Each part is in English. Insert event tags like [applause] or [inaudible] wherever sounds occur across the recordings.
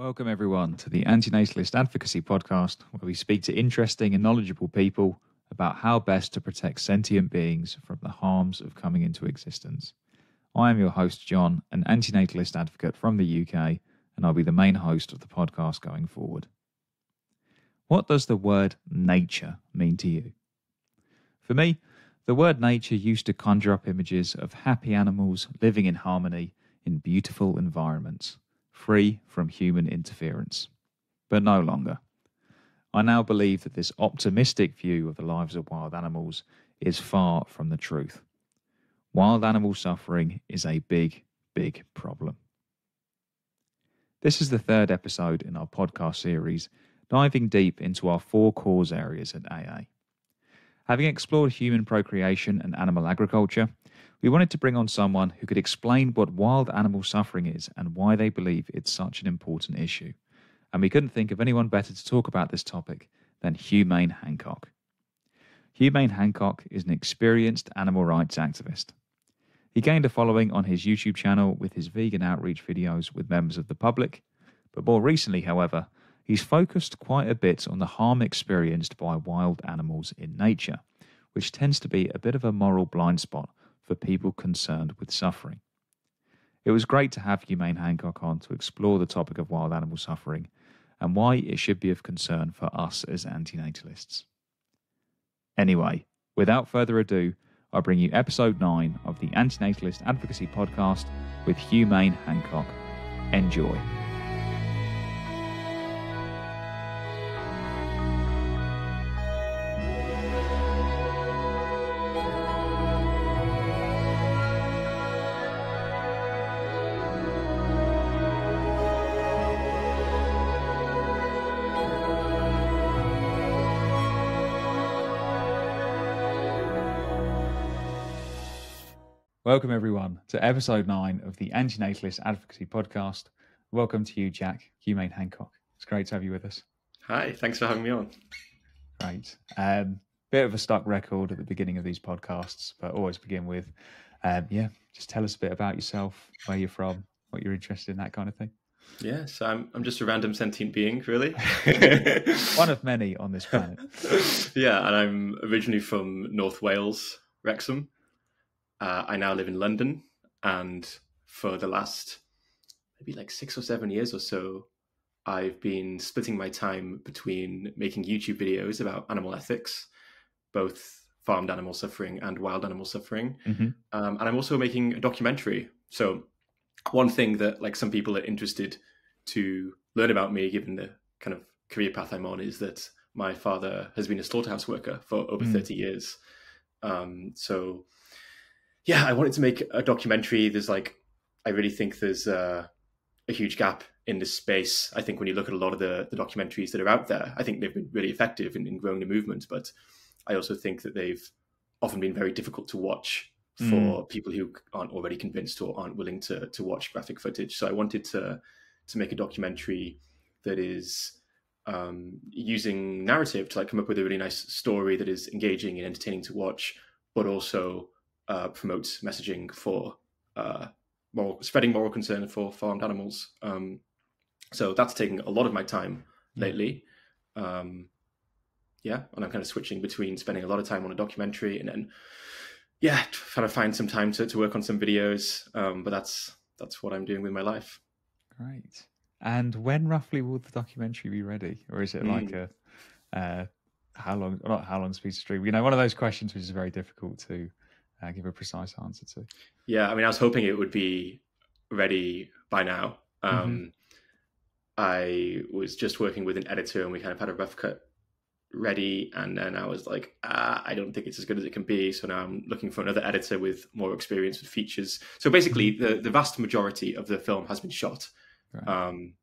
Welcome, everyone, to the Antinatalist Advocacy Podcast, where we speak to interesting and knowledgeable people about how best to protect sentient beings from the harms of coming into existence. I am your host, John, an antinatalist advocate from the UK, and I'll be the main host of the podcast going forward. What does the word nature mean to you? For me, the word nature used to conjure up images of happy animals living in harmony in beautiful environments, free from human interference. But no longer. I now believe that this optimistic view of the lives of wild animals is far from the truth. Wild animal suffering is a big, big problem. This is the third episode in our podcast series, diving deep into our four cause areas at AA. Having explored human procreation and animal agriculture, we wanted to bring on someone who could explain what wild animal suffering is and why they believe it's such an important issue. And we couldn't think of anyone better to talk about this topic than Humane Hancock. Humane Hancock is an experienced animal rights activist. He gained a following on his YouTube channel with his vegan outreach videos with members of the public, but more recently, however, he's focused quite a bit on the harm experienced by wild animals in nature, which tends to be a bit of a moral blind spot for people concerned with suffering. It was great to have Humane Hancock on to explore the topic of wild animal suffering and why it should be of concern for us as antinatalists. Anyway, without further ado, I bring you episode 9 of the Antinatalist Advocacy Podcast with Humane Hancock. Enjoy. Welcome, everyone, to episode nine of the Antinatalist Advocacy Podcast. Welcome to you, Jack Humane Hancock. It's great to have you with us. Hi, thanks for having me on. Great. Um, bit of a stuck record at the beginning of these podcasts, but always begin with, um, yeah, just tell us a bit about yourself, where you're from, what you're interested in, that kind of thing. Yeah, so I'm I'm just a random sentient being, really. [laughs] [laughs] One of many on this planet. yeah, and I'm originally from North Wales, Wrexham. Uh, I now live in London, and for the last maybe like six or seven years or so, I've been splitting my time between making YouTube videos about animal ethics, both farmed animal suffering and wild animal suffering, mm-hmm. um, and I'm also making a documentary. So, one thing that like some people are interested to learn about me, given the kind of career path I'm on, is that my father has been a slaughterhouse worker for over mm. 30 years. Um, so yeah, I wanted to make a documentary. There's like, I really think there's uh, a huge gap in this space. I think when you look at a lot of the, the documentaries that are out there, I think they've been really effective in, in growing the movement. But I also think that they've often been very difficult to watch for mm. people who aren't already convinced or aren't willing to to watch graphic footage. So I wanted to to make a documentary that is um, using narrative to like come up with a really nice story that is engaging and entertaining to watch, but also uh, promotes messaging for uh, moral, spreading moral concern for farmed animals. Um, so that's taking a lot of my time hmm. lately. Um, yeah, and I'm kind of switching between spending a lot of time on a documentary and then, yeah, trying to find some time to, to work on some videos. Um, but that's that's what I'm doing with my life. Great. And when roughly will the documentary be ready, or is it mm. like a uh, how long? Not how long piece of stream? You know, one of those questions which is very difficult to uh, give a precise answer to. Yeah, I mean, I was hoping it would be ready by now. Um, mm-hmm. I was just working with an editor, and we kind of had a rough cut ready, and then I was like, ah, I don't think it's as good as it can be. So now I'm looking for another editor with more experience with features. So basically, mm-hmm. the the vast majority of the film has been shot. Right. Um,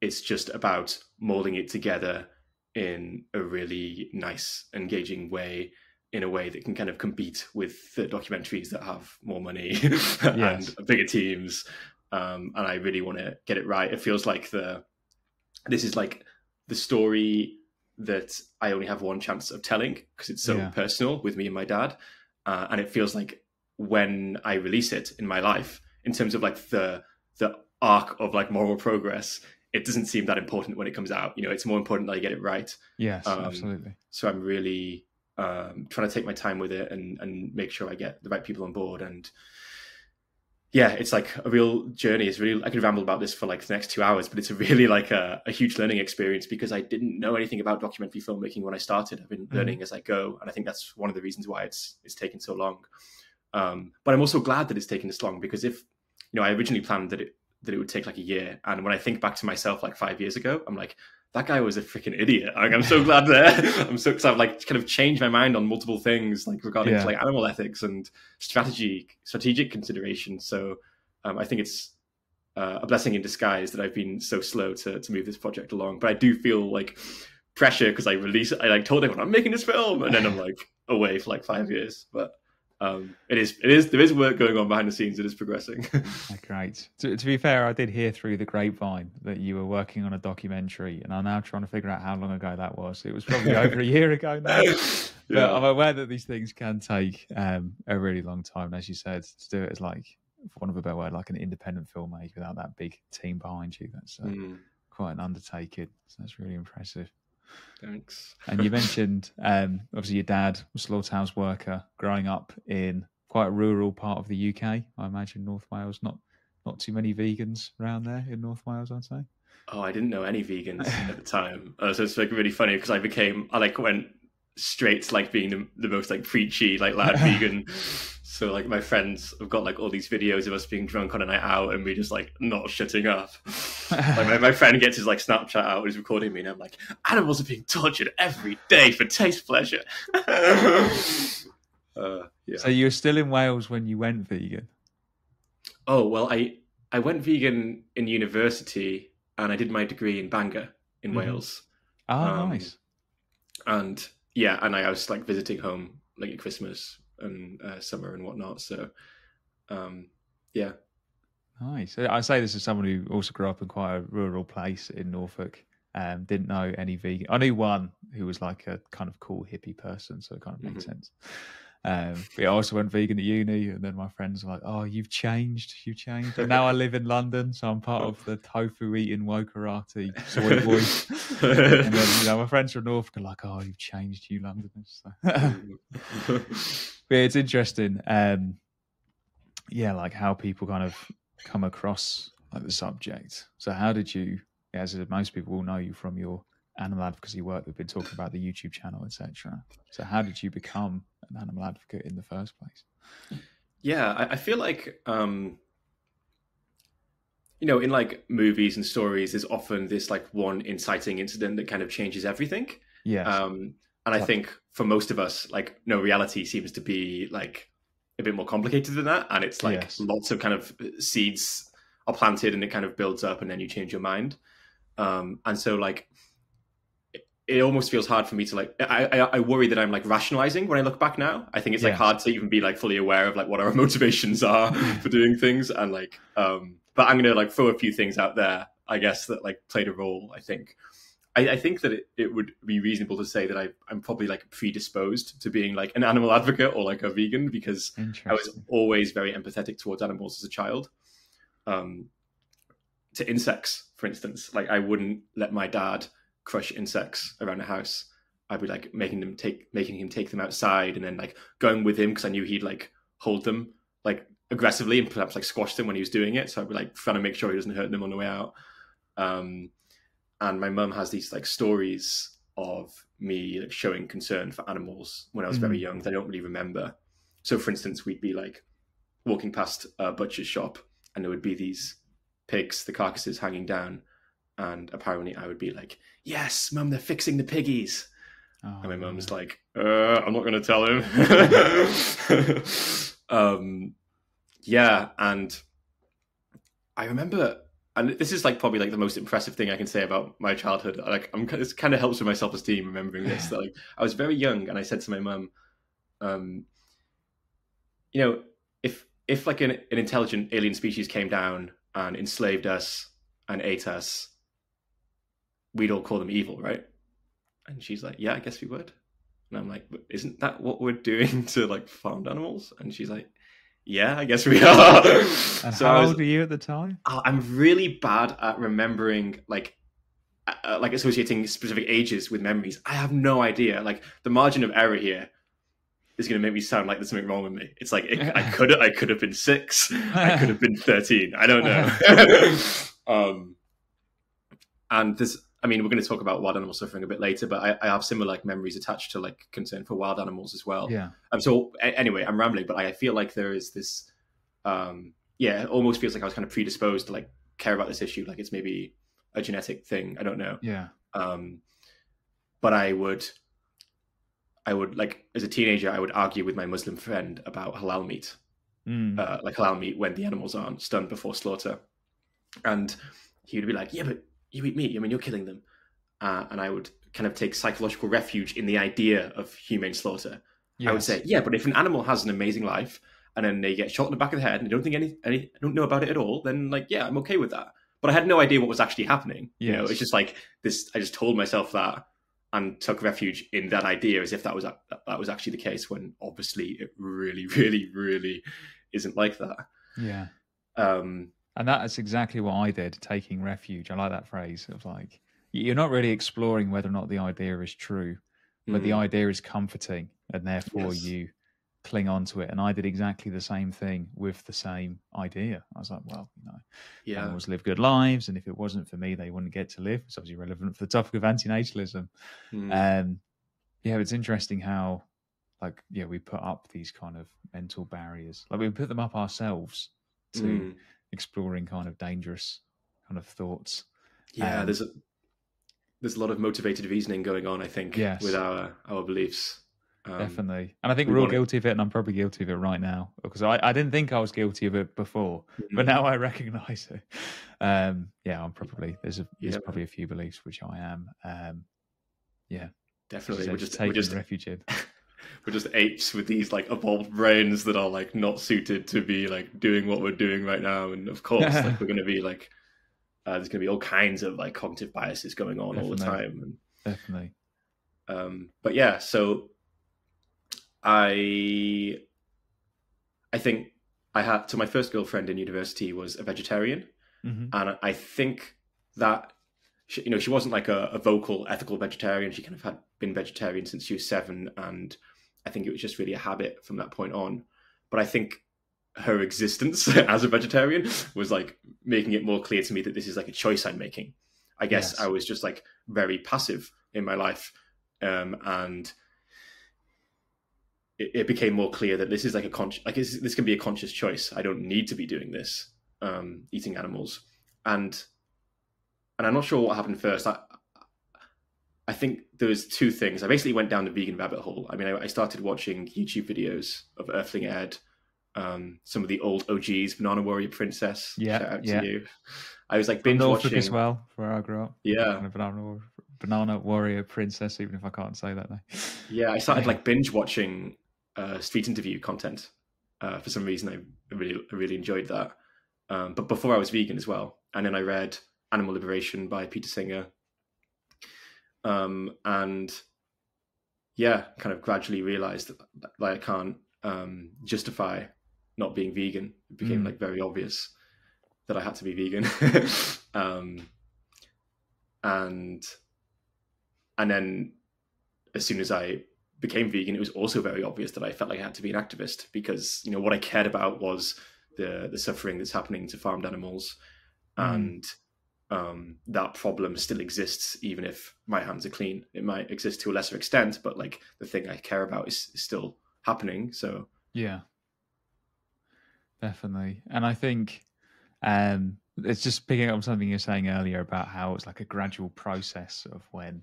it's just about molding it together in a really nice, engaging way in a way that can kind of compete with the documentaries that have more money [laughs] and bigger teams. Um, and I really want to get it right. It feels like the this is like the story that I only have one chance of telling because it's so yeah. personal with me and my dad. Uh, and it feels like when I release it in my life, in terms of like the the arc of like moral progress, it doesn't seem that important when it comes out. You know, it's more important that I get it right. Yes, um, absolutely. So I'm really um, trying to take my time with it and and make sure I get the right people on board and yeah, it's like a real journey. It's really I could ramble about this for like the next two hours, but it's a really like a, a huge learning experience because I didn't know anything about documentary filmmaking when I started. I've been mm-hmm. learning as I go, and I think that's one of the reasons why it's it's taken so long. Um, but I'm also glad that it's taken this long because if you know I originally planned that it that it would take like a year, and when I think back to myself like five years ago, I'm like, that guy was a freaking idiot. Like, I'm so glad that [laughs] I'm so because I've like kind of changed my mind on multiple things like regarding yeah. like animal ethics and strategy, strategic considerations. So um, I think it's uh, a blessing in disguise that I've been so slow to to move this project along. But I do feel like pressure because I release I like told everyone I'm making this film, and then I'm like away for like five years. But um, it is it is there is work going on behind the scenes. It is progressing. [laughs] Great. To, to, be fair, I did hear through the grapevine that you were working on a documentary, and I'm now trying to figure out how long ago that was. It was probably [laughs] over a year ago now. [laughs] But. I'm aware that these things can take um, a really long time, as you said, to do it as like, for one of a better word, like an independent filmmaker without that big team behind you. That's uh, mm. quite an undertaking. So that's really impressive. Thanks. and you [laughs] mentioned um, obviously your dad was a slaughterhouse worker growing up in quite a rural part of the UK. I imagine North Wales. Not not too many vegans around there in North Wales, I'd say. Oh, I didn't know any vegans [laughs] at the time. Uh, so it's like really funny because I became I like went straight to like being the, the most like preachy like loud vegan so like my friends have got like all these videos of us being drunk on a night out and we just like not shutting up. [laughs] like my, my friend gets his like Snapchat out and he's recording me and I'm like, animals are being tortured every day for taste pleasure. [laughs] uh, yeah. So you were still in Wales when you went vegan? Oh well I I went vegan in university and I did my degree in Bangor in mm-hmm. Wales. Oh um, nice. And yeah, and I, I was like visiting home like at Christmas and uh, summer and whatnot. So, um, yeah. Nice. I say this as someone who also grew up in quite a rural place in Norfolk. Um, didn't know any vegan. I knew one who was like a kind of cool hippie person, so it kind of makes mm-hmm. sense. Um, but I also went vegan at uni, and then my friends were like, "Oh, you've changed, you've changed." And now I live in London, so I'm part of the tofu eating wokarati soy [laughs] boys. and then you know my friends from North are like, "Oh, you've changed, you Londoners." So. [laughs] but it's interesting, um, yeah, like how people kind of come across like the subject. So, how did you, as most people will know you from your animal advocacy work we've been talking about the YouTube channel, etc. So, how did you become an animal advocate in the first place? Yeah, I, I feel like um, you know, in like movies and stories, there's often this like one inciting incident that kind of changes everything. Yeah. Um, and I think for most of us, like, no, reality seems to be like a bit more complicated than that, and it's like yes. lots of kind of seeds are planted, and it kind of builds up, and then you change your mind. Um, and so like it almost feels hard for me to like I, I, I worry that i'm like rationalizing when i look back now. I think it's like hard to even be like fully aware of like what our [laughs] motivations are for doing things. And like um but i'm gonna like throw a few things out there i guess that like played a role i think. I, I think that it, it would be reasonable to say that I, i'm probably like predisposed to being like an animal advocate or like a vegan because i was always very empathetic towards animals as a child. Um to insects for instance like i wouldn't let my dad crush insects around the house, I'd be like making them take making him take them outside and then like going with him because I knew he'd like hold them like aggressively and perhaps like squash them when he was doing it. So I'd be like trying to make sure he doesn't hurt them on the way out. Um, and my mum has these like stories of me like showing concern for animals when I was mm. very young that I don't really remember. So for instance, we'd be like walking past a butcher's shop and there would be these pigs, the carcasses hanging down, and apparently I would be like, "Yes, mum, they're fixing the piggies," oh, and my mum's like, uh, "I'm not going to tell him." [laughs] um, yeah, and I remember, and this is like probably like the most impressive thing I can say about my childhood. Like, I'm it kind of helps with my self esteem remembering this. That, like, I was very young, and I said to my mum, um, "You know, if if like an, an intelligent alien species came down and enslaved us." and ate us, we'd all call them evil, right? And she's like, yeah, I guess we would. And I'm like, but isn't that what we're doing [laughs] to like farmed animals? And she's like, yeah, I guess we [laughs] are. and so how was- old were you at the time? Oh, I'm really bad at remembering like uh, uh, like associating specific ages with memories. I have no idea. Like the margin of error here is going to make me sound like there's something wrong with me. It's like it, I could I could have been six. I could have been thirteen. I don't know. [laughs] um, and there's. I mean, we're going to talk about wild animal suffering a bit later, but I, I have similar like memories attached to like concern for wild animals as well. Yeah. Um, so a- anyway, I'm rambling, but I feel like there is this, um, yeah, it almost feels like I was kind of predisposed to like care about this issue, like it's maybe a genetic thing. I don't know. Yeah. Um, but I would, I would like as a teenager, I would argue with my Muslim friend about halal meat, Mm. uh, like halal meat when the animals aren't stunned before slaughter, and he would be like, "Yeah, but you eat meat. I mean, you're killing them," uh, and I would kind of take psychological refuge in the idea of humane slaughter. I would say, yeah, but if an animal has an amazing life and then they get shot in the back of the head and I don't think any, any I don't know about it at all, then like, yeah, I'm okay with that. But I had no idea what was actually happening. You know, it's just like this. I just told myself that and took refuge in that idea as if that was that, that was actually the case. When obviously it really, [laughs] really, really isn't like that. Yeah. Um, And that's exactly what I did, taking refuge. I like that phrase of like, you're not really exploring whether or not the idea is true, but the mm, idea is comforting and therefore Yes. you cling on to it. And I did exactly the same thing with the same idea. I was like, well, you know, yeah, animals live good lives. And if it wasn't for me, they wouldn't get to live. It's obviously relevant for the topic of antinatalism. mm, Um, yeah, it's interesting how, like, yeah, we put up these kind of mental barriers. Like, we put them up ourselves to mm. Exploring kind of dangerous kind of thoughts. yeah. um, there's a there's a lot of motivated reasoning going on. I think Yes. with our our beliefs. Um, Definitely. And I think we we're all guilty of it, and I'm probably guilty of it right now because I, I didn't think I was guilty of it before, but mm, now I recognize it. Um, yeah, I'm probably there's a there's Yeah. probably a few beliefs which I am. Um, yeah, definitely. as I We're just taking we're just refuge in. [laughs] we're just apes with these like evolved brains that are like not suited to be like doing what we're doing right now and of course [laughs] like we're going to be like uh, there's going to be all kinds of like cognitive biases going on all the Definitely. time Definitely. um but yeah so i i think i had so my first girlfriend in university was a vegetarian hmm and I think that she, you know she wasn't like a, a vocal ethical vegetarian. She kind of had been vegetarian since she was seven, and I think it was just really a habit from that point on. But I think her existence [laughs] as a vegetarian was like making it more clear to me that this is like a choice I'm making. I guess Yes. I was just like very passive in my life, um, and it, it became more clear that this is like a con- like this, this can be a conscious choice. I don't need to be doing this, um, eating animals, and and I'm not sure what happened first. I I think there was two things. I basically went down the vegan rabbit hole. I mean, I, I started watching YouTube videos of Earthling Ed, um, some of the old OGs, Banana Warrior Princess. Yeah, shout out yeah. to you. I was like binge Norfolk watching as well, where I grew up. Yeah. Banana, war- banana warrior princess, even if I can't say that. Now. Yeah, I started like binge watching uh, street interview content. Uh, for some reason, I really, I really enjoyed that. Um, but before I was vegan as well, and then I read Animal Liberation by Peter Singer, um, and yeah, kind of gradually realized that, that I can't um, justify not being vegan. It became Mm. like very obvious that I had to be vegan, [laughs] um, and and then as soon as I became vegan, it was also very obvious that I felt like I had to be an activist because you know what I cared about was the the suffering that's happening to farmed animals, Mm. and um, that problem still exists even if my hands are clean. It might exist to a lesser extent, but like the thing I care about is, is still happening. So Yeah, definitely. And I think um, it's just picking up something you were saying earlier about how it's like a gradual process of when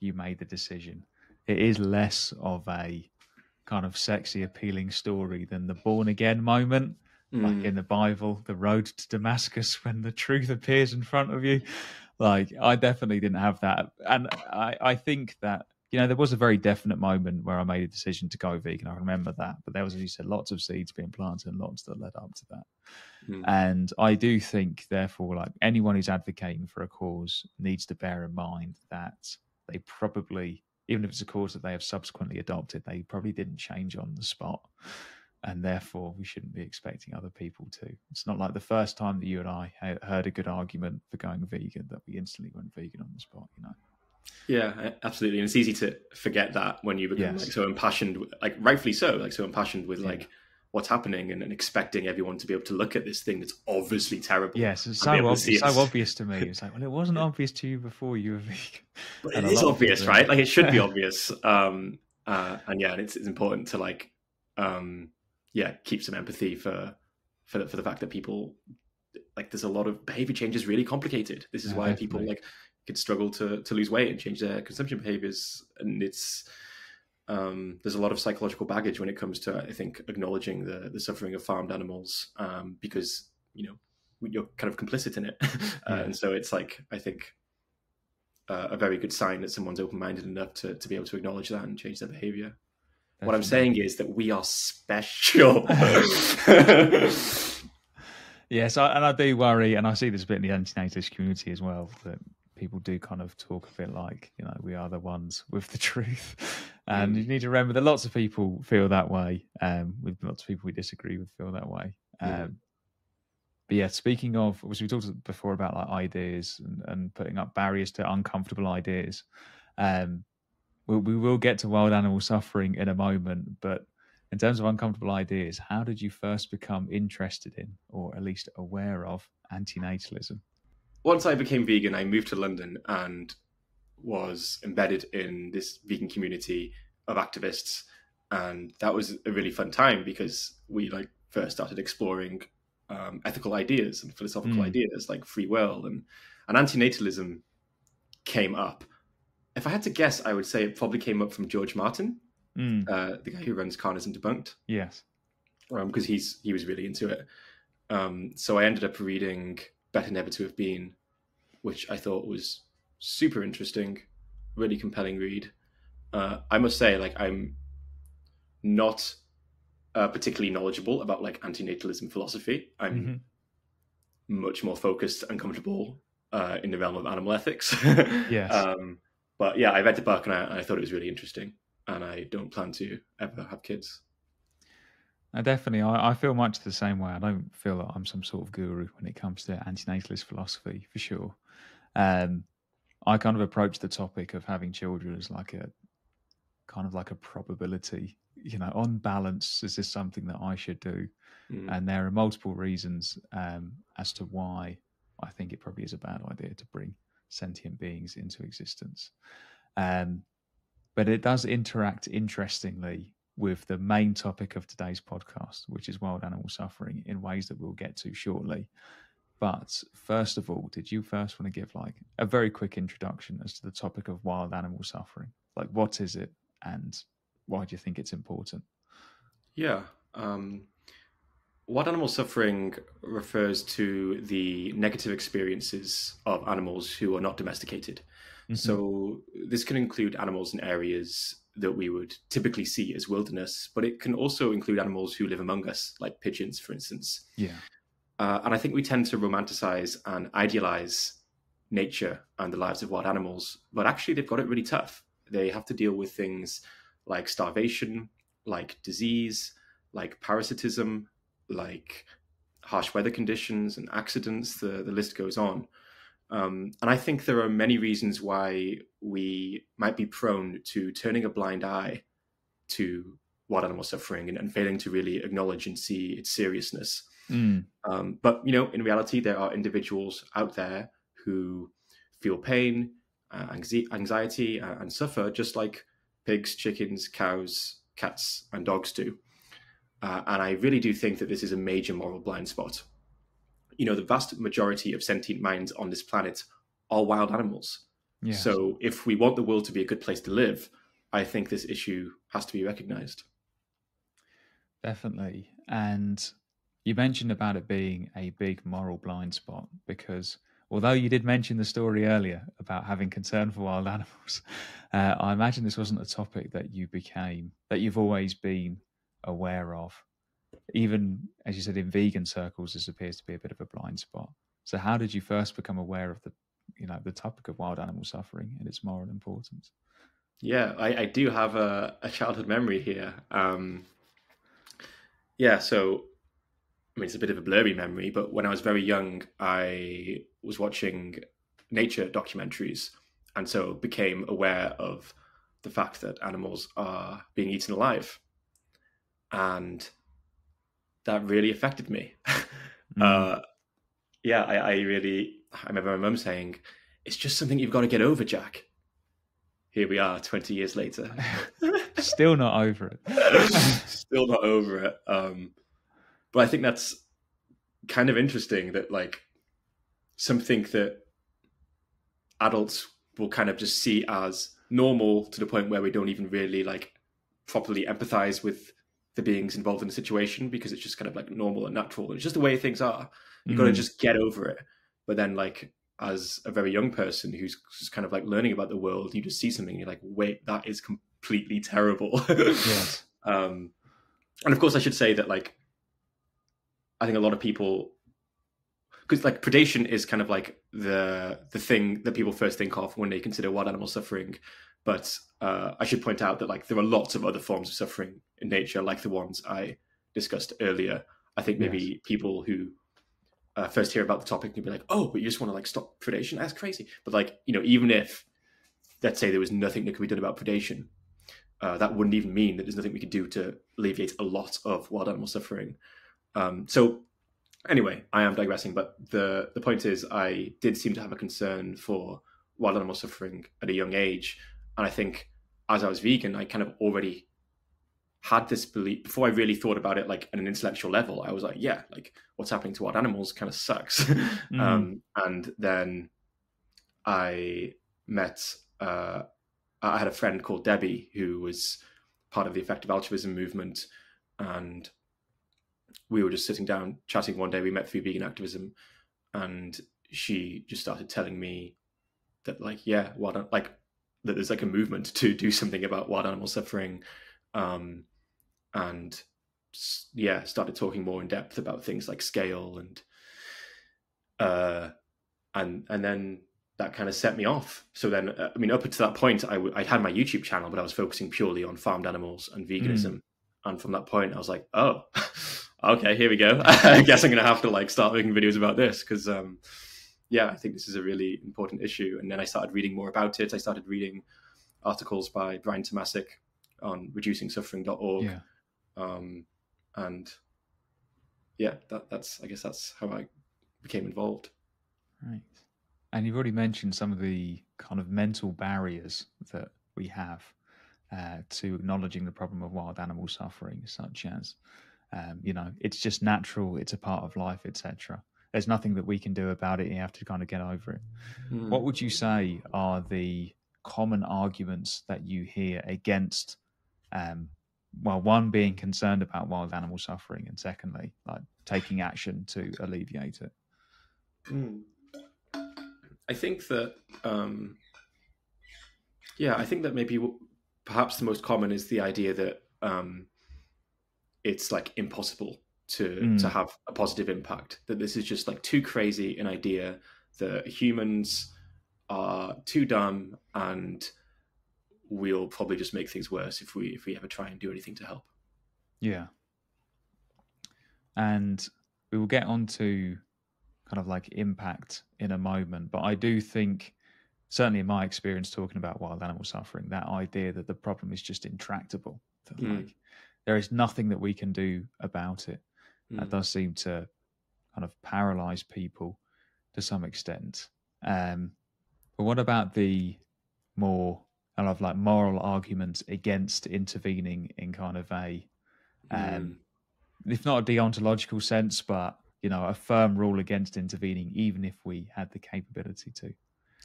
you made the decision. It is less of a kind of sexy, appealing story than the born again moment, like mm, in the Bible, the road to Damascus, [laughs] when the truth appears in front of you. Like, I definitely didn't have that. And I, I think that you know, there was a very definite moment where I made a decision to go vegan. I remember that. But there was, as you said, lots of seeds being planted and lots that led up to that. mm, And I do think, therefore, like anyone who's advocating for a cause needs to bear in mind that they probably, even if it's a cause that they have subsequently adopted, they probably didn't change on the spot. And therefore we shouldn't be expecting other people to. It's not like the first time that you and I heard a good argument for going vegan that we instantly went vegan on the spot, you know. Yeah, absolutely, and it's easy to forget that when you become yes. like so impassioned, like rightfully so, like so impassioned with yeah. like what's happening and, and, expecting everyone to be able to look at this thing that's obviously terrible. Yes, it's so, obvious, so obvious to me. [laughs] It's like, well, it wasn't obvious to you before you were vegan. [laughs] But it is obvious, right? Like it should be obvious. Um, uh, and yeah, and it's, it's important to like, um, yeah, keep some empathy for for the, for the fact that people like there's a lot of behavior change is really complicated. This is yeah, why definitely. people like could struggle to to lose weight and change their consumption behaviors, and it's um, there's a lot of psychological baggage when it comes to I think acknowledging the the suffering of farmed animals um, because you know you're kind of complicit in it, [laughs] uh, and so it's like I think uh, a very good sign that someone's open minded enough to to be able to acknowledge that and change their behavior. What I'm saying is that we are special. [laughs] yes, I, and I do worry, and I see this a bit in the antinatalist community as well, that people do kind of talk a bit like, you know, we are the ones with the [laughs] truth. and mm. you need to remember that lots of people feel that way. Um, with lots of people we disagree with feel that way. Um, but yeah, speaking of, as we talked before about like ideas and, and putting up barriers to uncomfortable ideas. Um, we, we will get to wild animal suffering in a moment, but in terms of uncomfortable ideas, how did you first become interested in, or at least aware of, antinatalism? Once I became vegan, I moved to London and was embedded in this vegan community of activists, and that was a really fun time because we like first started exploring um, ethical ideas and philosophical mm. ideas like free will and and antinatalism came up if I had to guess, I would say it probably came up from George Martin, mm. uh, the guy who runs Carnism Debunked. Yes, because um, he's he was really into it. Um, so I ended up reading Better Never to Have Been, which I thought was super interesting, really compelling read. Uh, I must say, like I'm not uh, particularly knowledgeable about like antinatalism philosophy. I'm mm-hmm. much more focused and comfortable uh, in the realm of animal ethics. [laughs] yes. Um, but yeah, I read the book and I, I, thought it was really interesting, and I don't plan to ever have kids. Uh, definitely, I, I, feel much the same way. I don't feel like I'm some sort of guru when it comes to antinatalist philosophy, for sure. Um, I kind of approach the topic of having children as like a kind of like a probability. You know, on balance, is this something that I should do? Mm. And there are multiple reasons um, as to why I think it probably is a bad idea to bring sentient beings into existence. Um, but it does interact interestingly with the main topic of today's podcast, which is wild animal suffering, in ways that we'll get to shortly. But first of all, did you first want to give like a very quick introduction as to the topic of wild animal suffering? Like, what is it, and why do you think it's important? Yeah, um, Wild animal suffering refers to the negative experiences of animals who are not domesticated. Mm-hmm. So this can include animals in areas that we would typically see as wilderness, but it can also include animals who live among us, like pigeons, for instance. Yeah. Uh, and I think we tend to romanticize and idealize nature and the lives of wild animals, but actually they've got it really tough. They have to deal with things like starvation, like disease, like parasitism, like harsh weather conditions and accidents. The the list goes on. Um, and I think there are many reasons why we might be prone to turning a blind eye to wild animal suffering and, and failing to really acknowledge and see its seriousness. Mm. Um, but you know, in reality, there are individuals out there who feel pain, uh, anxiety, uh, and suffer just like pigs, chickens, cows, cats, and dogs do. Uh, and I really do think that this is a major moral blind spot. You know, the vast majority of sentient minds on this planet are wild animals. Yes. So if we want the world to be a good place to live, I think this issue has to be recognized. Definitely. And you mentioned about it being a big moral blind spot because although you did mention the story earlier about having concern for wild [laughs] animals, uh, I imagine this wasn't a topic that you became, that you've always been aware of. Even as you said, in vegan circles, this appears to be a bit of a blind spot. So, how did you first become aware of the, you know, the topic of wild animal suffering and its moral importance? Yeah, I, I do have a, a childhood memory here. Um, Yeah, so I mean, it's a bit of a blurry memory, but when I was very young, I was watching nature documentaries, and so became aware of the fact that animals are being eaten alive, and that really affected me. [laughs] Mm. Uh, yeah, I, I really, I remember my mum saying, "It's just something you've got to get over, Jack." Here we are, twenty years later, [laughs] still not over it. [laughs] still not over it. Um, but I think that's kind of interesting that like something that adults will kind of just see as normal to the point where we don't even really like properly empathize with the beings involved in the situation because it's just kind of like normal and natural. It's just the way things are. You've mm. got to just get over it. But then like as a very young person who's just kind of like learning about the world, you just see something, you're like, wait, that is completely terrible. yes. [laughs] Um, and of course, I should say that like I think a lot of people because like predation is kind of like the the thing that people first think of when they consider wild animal suffering. But uh, I should point out that like there are lots of other forms of suffering in nature, like the ones I discussed earlier. I think maybe yes. people who uh, first hear about the topic can be like, "Oh, but you just want to like stop predation? That's crazy." But like you know, even if let's say there was nothing that could be done about predation, uh, that wouldn't even mean that there's nothing we could do to alleviate a lot of wild animal suffering. Um, so anyway, I am digressing, but the the point is, I did seem to have a concern for wild animal suffering at a young age, and I think as I was vegan, I kind of already had this belief before I really thought about it like at an intellectual level. I was like, yeah, like what's happening to wild animals kind of sucks. [laughs] mm. um, and then I met, uh, I had a friend called Debbie who was part of the effective altruism movement, and we were just sitting down chatting one day. We met through vegan activism, and she just started telling me that, like, yeah, wild like that there's like a movement to do something about wild animal suffering, um, and yeah, started talking more in depth about things like scale and uh, and and then that kind of set me off. So then, uh, I mean, up until that point, I, w- I had my YouTube channel, but I was focusing purely on farmed animals and veganism. Mm. And from that point, I was like, oh, [laughs] okay, here we go. [laughs] I guess I'm going to have to like start making videos about this because, um, yeah, I think this is a really important issue. And then I started reading more about it. I started reading articles by Brian Tomasik on reducingsuffering.org. Yeah. Um, and yeah, that, that's, I guess that's how I became involved. Right. And you've already mentioned some of the kind of mental barriers that we have uh, to acknowledging the problem of wild animal suffering, such as um, you know, it's just natural. It's a part of life, etc. There's nothing that we can do about it. You have to kind of get over it. Mm. What would you say are the common arguments that you hear against? Um, well, one being concerned about wild animal suffering, and secondly, like taking action to alleviate it. Mm. I think that, um, yeah, I think that maybe perhaps the most common is the idea that um, it's like impossible to mm. to have a positive impact. That this is just like too crazy an idea. That humans are too dumb, and we'll probably just make things worse if we if we ever try and do anything to help. Yeah, and we will get on to kind of like impact in a moment, but I do think certainly in my experience talking about wild animal suffering, that idea that the problem is just intractable. That mm. like there is nothing that we can do about it. Mm. That hmm. does seem to kind of paralyze people to some extent. Um, but what about the more kind of like moral arguments against intervening in kind of a, um, mm. if not a deontological sense, but you know, a firm rule against intervening, even if we had the capability to.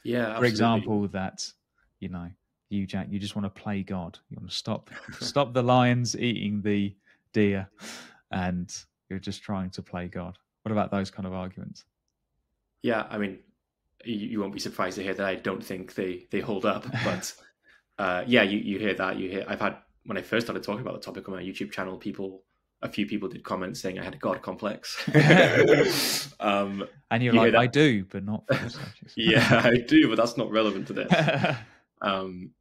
Yeah. For example, that you know you, Jack, you just want to play God. You want to stop [laughs] stop the lions eating the deer, and you're just trying to play God. What about those kind of arguments? Yeah, I mean, you, you won't be surprised to hear that I don't think they they hold up. [laughs] But uh, yeah, you you hear that. You hear I've had when I first started talking about the topic on my YouTube channel, people a few people did comment saying I had a god complex. [laughs] [laughs] um, and you're you like, I do, but not. yeah, I do, but that's not relevant to this. Um,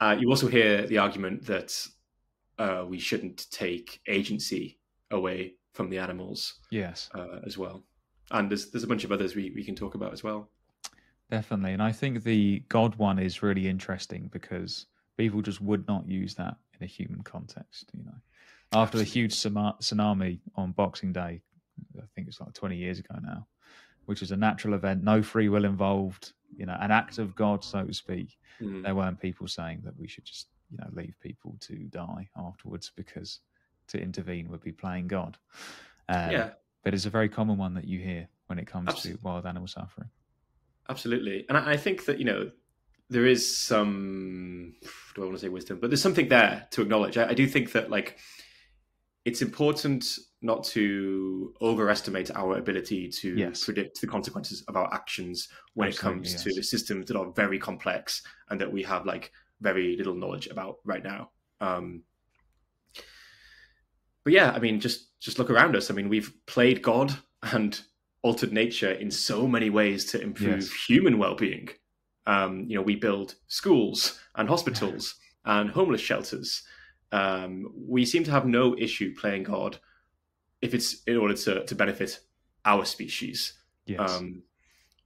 uh, you also hear the argument that uh, we shouldn't take agency away from the animals. Yes, uh, as well. And there's there's a bunch of others we, we can talk about as well. Definitely, and I think the God one is really interesting because people just would not use that in a human context. You know, after the huge tsunami on Boxing Day, I think it's like 20 years ago now, which was a natural event, no free will involved, you know, an act of God, so to speak. Mm. There weren't people saying that we should just, you know, leave people to die afterwards because to intervene would be playing God. Um, yeah. But it's a very common one that you hear when it comes Absolutely. to wild animal suffering. Absolutely. And I think that, you know, there is some, do I want to say wisdom, but there's something there to acknowledge. I, I do think that, like, it's important not to overestimate our ability to yes. predict the consequences of our actions when Absolutely, it comes yes. to systems that are very complex and that we have like very little knowledge about right now. Um, but yeah, I mean, just just look around us. I mean, we've played God and altered nature in so many ways to improve yes. human well-being. Um, you know, we build schools and hospitals [laughs] and homeless shelters. Um, we seem to have no issue playing God if it's in order to, to benefit our species. Yes. Um,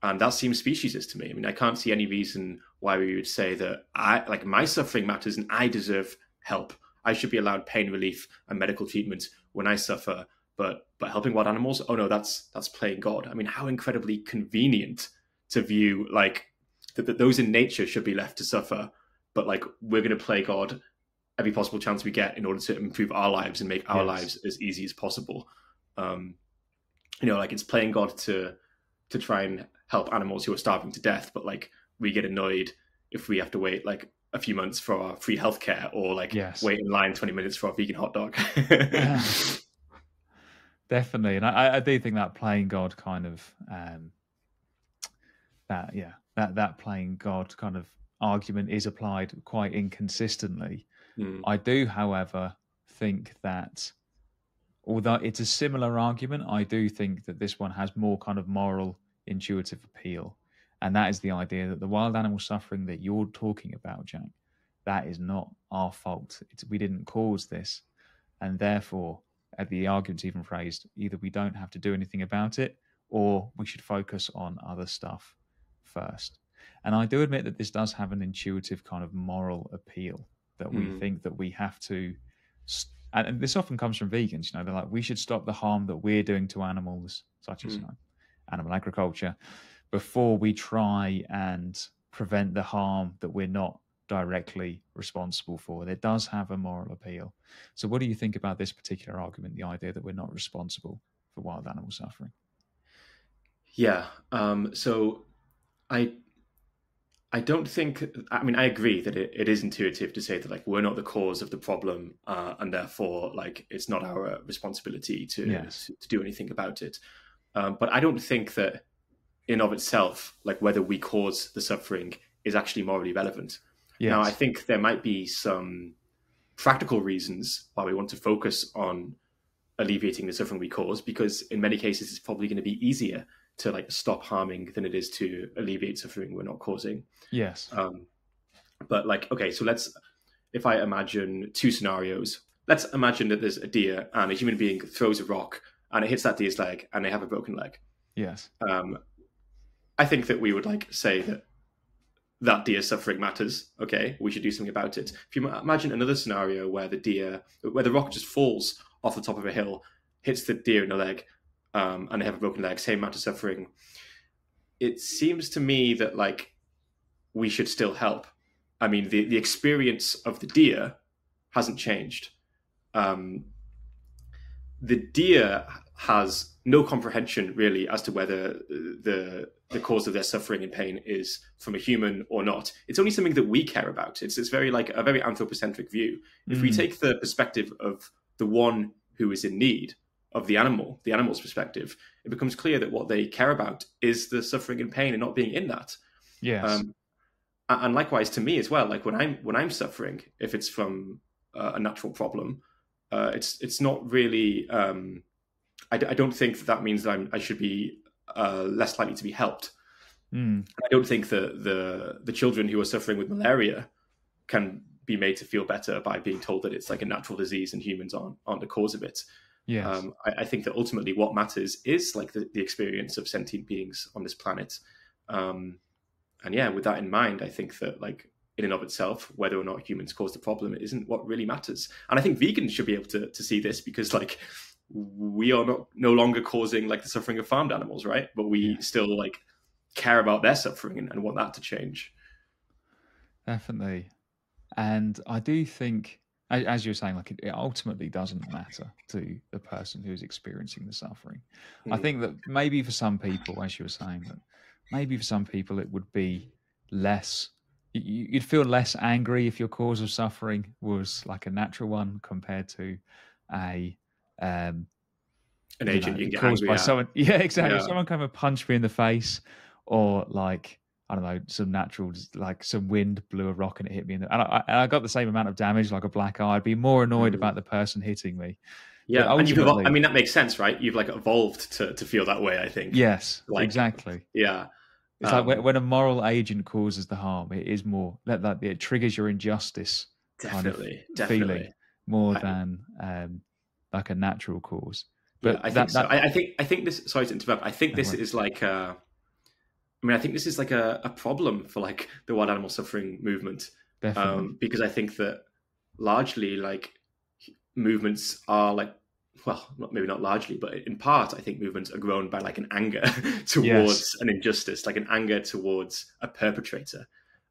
and that seems speciesist to me. I mean, I can't see any reason why we would say that I like my suffering matters and I deserve help. I should be allowed pain relief and medical treatment when I suffer. But but helping wild animals, oh no, that's that's playing God. I mean, how incredibly convenient to view like that, that those in nature should be left to suffer, but like we're going to play God every possible chance we get in order to improve our lives and make our yes. lives as easy as possible. Um, you know, like it's playing God to to try and help animals who are starving to death, but like we get annoyed if we have to wait like a few months for our free healthcare or like yes. wait in line 20 minutes for a vegan hot dog. [laughs] [laughs] Definitely. And I, I, do think that playing God kind of um that yeah, that that playing God kind of argument is applied quite inconsistently Mm. I do, however, think that although it's a similar argument, I do think that this one has more kind of moral, intuitive appeal. And that is the idea that the wild animal suffering that you're talking about, Jack, that is not our fault. It's, we didn't cause this. And therefore, at the argument's even phrased, either we don't have to do anything about it or we should focus on other stuff first. And I do admit that this does have an intuitive kind of moral appeal that we mm. think that we have to and this often comes from vegans you know they're like we should stop the harm that we're doing to animals such as mm. you know, animal agriculture before we try and prevent the harm that we're not directly responsible for it does have a moral appeal so what do you think about this particular argument the idea that we're not responsible for wild animal suffering yeah um, so i I don't think. I mean, I agree that it, it is intuitive to say that like we're not the cause of the problem, uh, and therefore like it's not our responsibility to yes. to, to, do anything about it. Um, but I don't think that in of itself, like whether we cause the suffering is actually morally relevant. Yes. Now, I think there might be some practical reasons why we want to focus on alleviating the suffering we cause, because in many cases it's probably going to be easier to like stop harming than it is to alleviate suffering we're not causing. Yes. Um, but like, okay, so let's if I imagine two scenarios. Let's imagine that there's a deer and a human being throws a rock and it hits that deer's leg and they have a broken leg. Yes. Um, I think that we would like say that that deer suffering matters. Okay, we should do something about it. If you imagine another scenario where the deer, where the rock just falls off the top of a hill, hits the deer in the leg, um, and they have a broken leg, same amount of suffering. It seems to me that like we should still help. I mean, the the experience of the deer hasn't changed. Um, the deer has no comprehension really as to whether the the cause of their suffering and pain is from a human or not. It's only something that we care about. It's it's very like a very anthropocentric view. If mm. we take the perspective of the one who is in need, of the animal, the animal's perspective, it becomes clear that what they care about is the suffering and pain and not being in that. Yes. Um, and likewise to me as well. Like when I'm when I'm suffering, if it's from uh, a natural problem, uh, it's it's not really. Um, I, I, don't think that, that means that I'm, i should be uh, less likely to be helped. Mm. I don't think that the the children who are suffering with malaria can be made to feel better by being told that it's like a natural disease and humans aren't aren't the cause of it. Yes. Um, I, I, think that ultimately what matters is like the, the experience of sentient beings on this planet. Um, and yeah, with that in mind, I think that like in and of itself, whether or not humans cause the problem isn't what really matters. And I think vegans should be able to, to see this because like we are not no longer causing like the suffering of farmed animals, right? But we yeah. still like care about their suffering and, and want that to change. Definitely. And I do think as you were saying, like it, ultimately doesn't matter to the person who is experiencing the suffering. Mm. I think that maybe for some people, as you were saying, that maybe for some people it would be less. You'd feel less angry if your cause of suffering was like a natural one compared to a um, an agent know, you get caused by at. someone. [laughs] Yeah, exactly. Yeah. Someone kind of punched me in the face, or like I don't know, some natural, like some wind blew a rock and it hit me. In the, and, I, I got the same amount of damage, like a black eye. I'd be more annoyed mm. about the person hitting me. Yeah, and you've evolved, I mean that makes sense, right? You've like evolved to to feel that way. I think. Yes, like, exactly. Yeah, it's um, like when, a moral agent causes the harm, it is more Let that like it triggers your injustice definitely, kind of definitely. feeling more I, than um, like a natural cause. But yeah, I that, think so. I, I, think I think this. Sorry to interrupt. I think this is like. Uh, I mean, I think this is like a, a problem for like the wild animal suffering movement, um, because I think that largely like movements are like well, not, maybe not largely, but in part, I think movements are grown by like an anger [laughs] towards yes. an injustice, like an anger towards a perpetrator.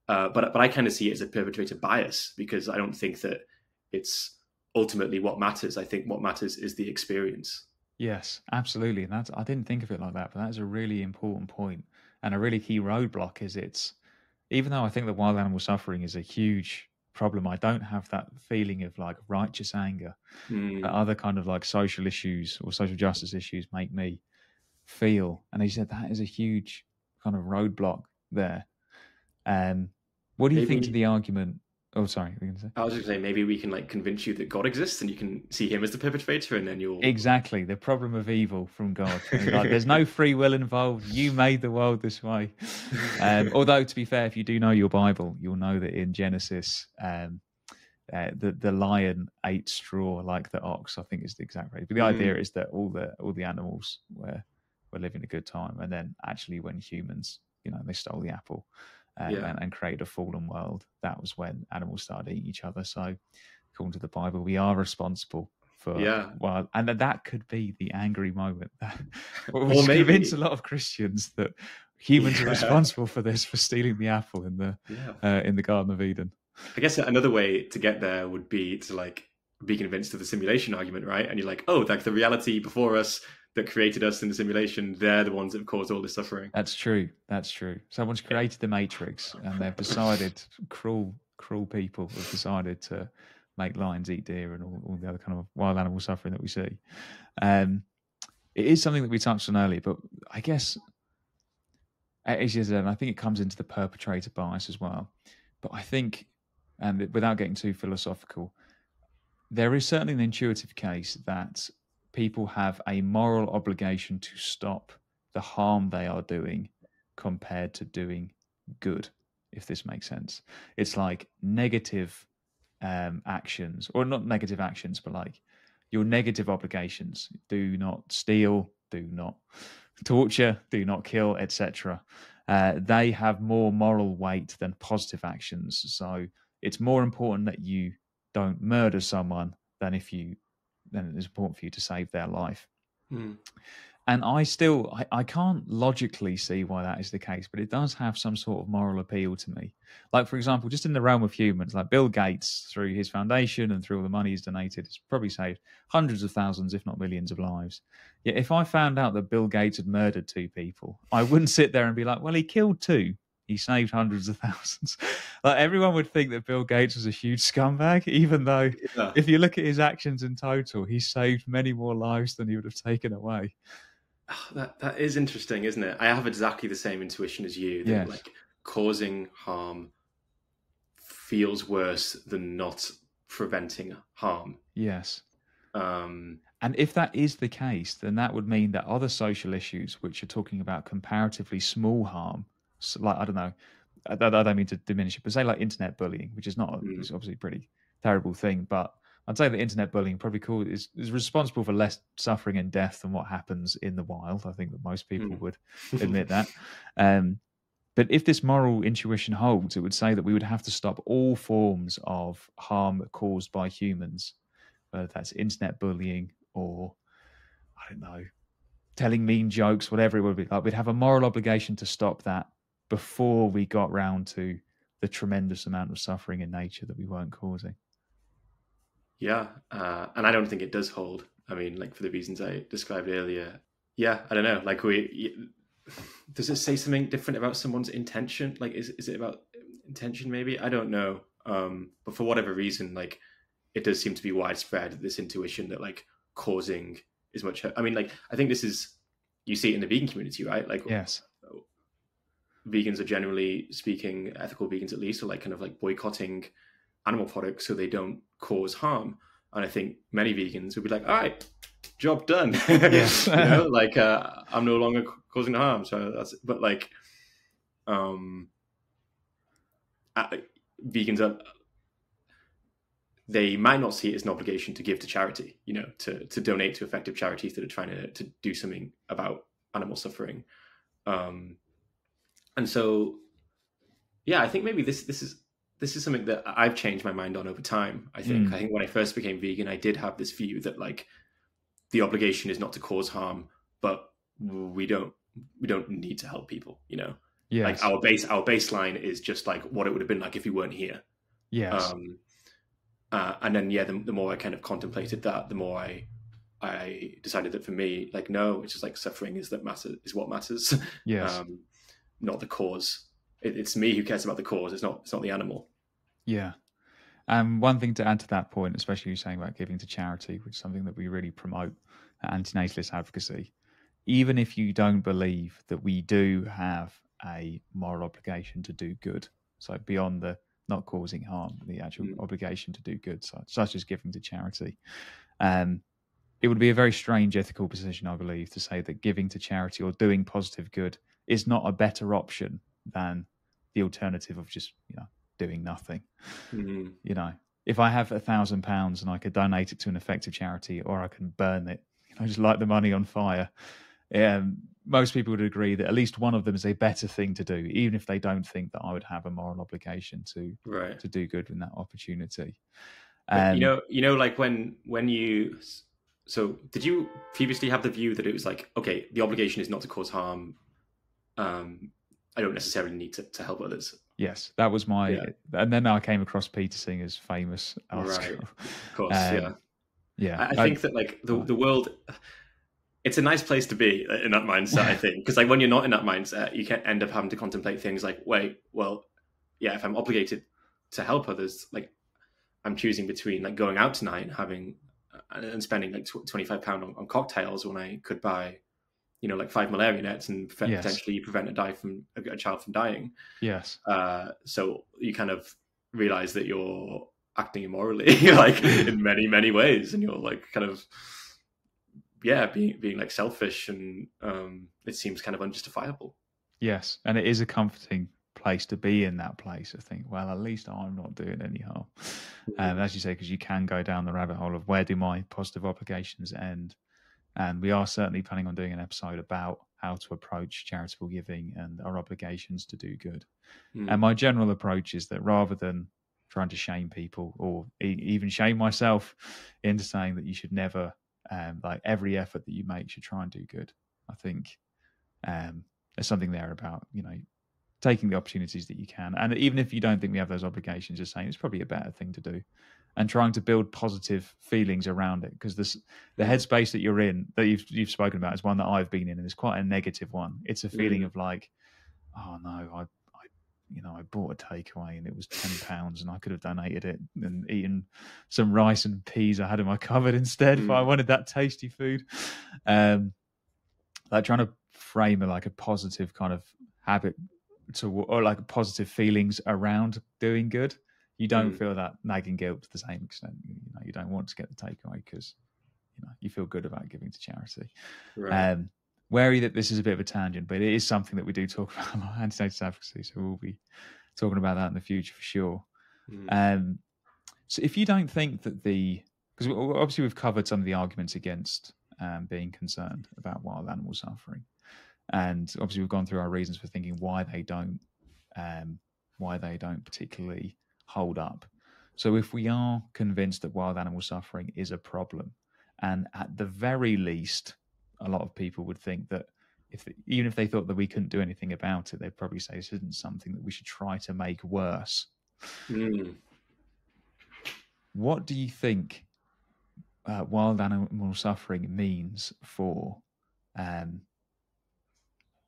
Uh, but but I kind of see it as a perpetrator bias because I don't think that it's ultimately what matters. I think what matters is the experience. Yes, absolutely. And that's I didn't think of it like that, but that is a really important point and a really key roadblock. Is it's even though I think that wild animal suffering is a huge problem, I don't have that feeling of like righteous anger mm. that other kind of like social issues or social justice issues make me feel. And he said that is a huge kind of roadblock there. Um, what do you Maybe. think to the argument Oh, sorry. I was just saying maybe we can like convince you that God exists and you can see Him as the perpetrator, and then you'll exactly the problem of evil from God. [laughs] like, there's no free will involved. You made the world this way. Um, [laughs] although, to be fair, if you do know your Bible, you'll know that in Genesis, um, uh, the the lion ate straw like the ox. I think is the exact phrase. But the mm. idea is that all the all the animals were were living a good time, and then actually when humans, you know, they stole the apple yeah. and, and created a fallen world. That was when animals started eating each other. So, according to the Bible, we are responsible for yeah. Well, and that could be the angry moment that [laughs] [laughs] which convince a lot of Christians that humans yeah. are responsible for this for stealing the apple in the yeah. uh, in the Garden of Eden. I guess another way to get there would be to like be convinced of the simulation argument, right? And you're like, oh, like the reality before us that created us in the simulation, they're the ones that have caused all this suffering. That's true. That's true. Someone's created the Matrix, and they've decided cruel, cruel people have decided to make lions eat deer and all, all the other kind of wild animal suffering that we see. Um, it is something that we touched on earlier, but I guess as you said, I think it comes into the perpetrator bias as well. But I think, and without getting too philosophical, there is certainly an intuitive case that people have a moral obligation to stop the harm they are doing compared to doing good, if this makes sense. It's like negative um, actions, or not negative actions, but like your negative obligations. Do not steal, do not torture, do not kill, etc. Uh, they have more moral weight than positive actions. So it's more important that you don't murder someone than if you then it's important for you to save their life. Mm. And I still, I, I can't logically see why that is the case, but it does have some sort of moral appeal to me. Like, for example, just in the realm of humans, like Bill Gates, through his foundation and through all the money he's donated, has probably saved hundreds of thousands, if not millions, of lives. Yet, if I found out that Bill Gates had murdered two people, I wouldn't sit there and be like, well, he killed two he saved hundreds of [laughs] thousands. like everyone would think that Bill Gates was a huge scumbag, even though yeah. if you look at his actions in total, he saved many more lives than he would have taken away. Oh, that that is interesting, isn't it? I have exactly the same intuition as you. That, yes. Like causing harm feels worse than not preventing harm. Yes. Um, and if that is the case, then that would mean that other social issues, which are talking about comparatively small harm, like I don't know, I, I, don't mean to diminish it, but say like internet bullying, which is not mm. it's obviously a pretty terrible thing, but I'd say that internet bullying probably cool is, is responsible for less suffering and death than what happens in the wild. I think that most people Mm. would [laughs] admit that. Um, but if this moral intuition holds, it would say that we would have to stop all forms of harm caused by humans, whether that's internet bullying or I don't know, telling mean jokes, whatever it would be. Like we'd have a moral obligation to stop that before we got round to the tremendous amount of suffering in nature that we weren't causing. Yeah, uh, and I don't think it does hold. I mean, like for the reasons I described earlier. Yeah, I don't know. Like we, does it say something different about someone's intention? Like, is is it about intention? Maybe I don't know. Um, but for whatever reason, like it does seem to be widespread this intuition that like causing is much. I mean, like I think this is you see it in the vegan community, right? Like Yes. Vegans are generally speaking, ethical vegans at least, are like kind of like boycotting animal products so they don't cause harm. And I think many vegans would be like, all right, job done. [laughs] Yes. [laughs] you know, like uh, I'm no longer causing harm. So that's, but like, um, uh, vegans are, they might not see it as an obligation to give to charity, you know, to, to donate to effective charities that are trying to, to do something about animal suffering. Um, and so yeah i think maybe this this is this is something that i've changed my mind on over time i think Mm. i think when i first became vegan i did have this view that like the obligation is not to cause harm but we don't we don't need to help people you know Yes. like our base our baseline is just like what it would have been like if we weren't here yeah um uh, and then yeah the, the more i kind of contemplated that the more i i decided that for me like no it's just like suffering is that matter is what matters [laughs] yes. um, not the cause. It, it's me who cares about the cause. It's not. It's not the animal. Yeah. Um, one thing to add to that point, especially you saying about giving to charity, which is something that we really promote at antinatalist advocacy, even if you don't believe that we do have a moral obligation to do good, so beyond the not causing harm, the actual Mm. obligation to do good, such, such as giving to charity, um, it would be a very strange ethical position, I believe, to say that giving to charity or doing positive good is not a better option than the alternative of just you know doing nothing Mm, [laughs] you know if i have a thousand pounds and i could donate it to an effective charity or i can burn it you know just light the money on fire um, most people would agree that at least one of them is a better thing to do even if they don't think that i would have a moral obligation to right. to do good in that opportunity um, you know. You know, like when when you. So, did you previously have the view that it was like, okay, the obligation is not to cause harm. Um, I don't necessarily need to, to help others. yes that was my Yeah. and then i came across peter singer's famous Right. Of [laughs] course, Um, yeah. yeah I, I think that like the the world, it's a nice place to be in that mindset. I [laughs] think because like when you're not in that mindset, you can end up having to contemplate things like, wait, well, yeah, if I'm obligated to help others, like I'm choosing between like going out tonight and having and spending like tw- twenty five pound on, on cocktails when I could buy, you know, like five malaria nets and Yes. potentially you prevent a die from a, a child from dying. yes Uh, so you kind of realize that you're acting immorally, [laughs] like [laughs] in many many ways, and you're like kind of yeah, being being like selfish, and um, it seems kind of unjustifiable. Yes, and it is a comforting place to be in that place. I think, well, at least I'm not doing any harm. Um, as you say, because you can go down the rabbit hole of where do my positive obligations end, and we are certainly planning on doing an episode about how to approach charitable giving and our obligations to do good. Mm. And my general approach is that rather than trying to shame people or e- even shame myself [laughs] into saying that you should never, um, like every effort that you make should try and do good. I think um, there's something there about you know taking the opportunities that you can, and even if you don't think we have those obligations, just saying it's probably a better thing to do, and trying to build positive feelings around it because this the headspace that you're in that you've you've spoken about is one that I've been in, and it's quite a negative one. It's a feeling Mm. of like, oh no, I, I, you know, I bought a takeaway and it was ten pounds, and I could have donated it and eaten some rice and peas I had in my cupboard instead if I Mm. wanted that tasty food. Um, like trying to frame a like a positive kind of habit to or like positive feelings around doing good. You don't Mm. feel that nagging guilt to the same extent. You know, you don't want to get the takeaway because you know you feel good about giving to charity. Right. Um, wary that this is a bit of a tangent, but it is something that we do talk [laughs] about on anti-natalist advocacy, so we'll be talking about that in the future for sure. Mm. Um, so if you don't think that the because obviously we've covered some of the arguments against um, being concerned about wild animal suffering, and obviously we've gone through our reasons for thinking why they don't, um, why they don't particularly hold up. So if we are convinced that wild animal suffering is a problem, and at the very least, a lot of people would think that if even if they thought that we couldn't do anything about it, they'd probably say this isn't something that we should try to make worse. Mm. What do you think uh, wild animal suffering means for, um,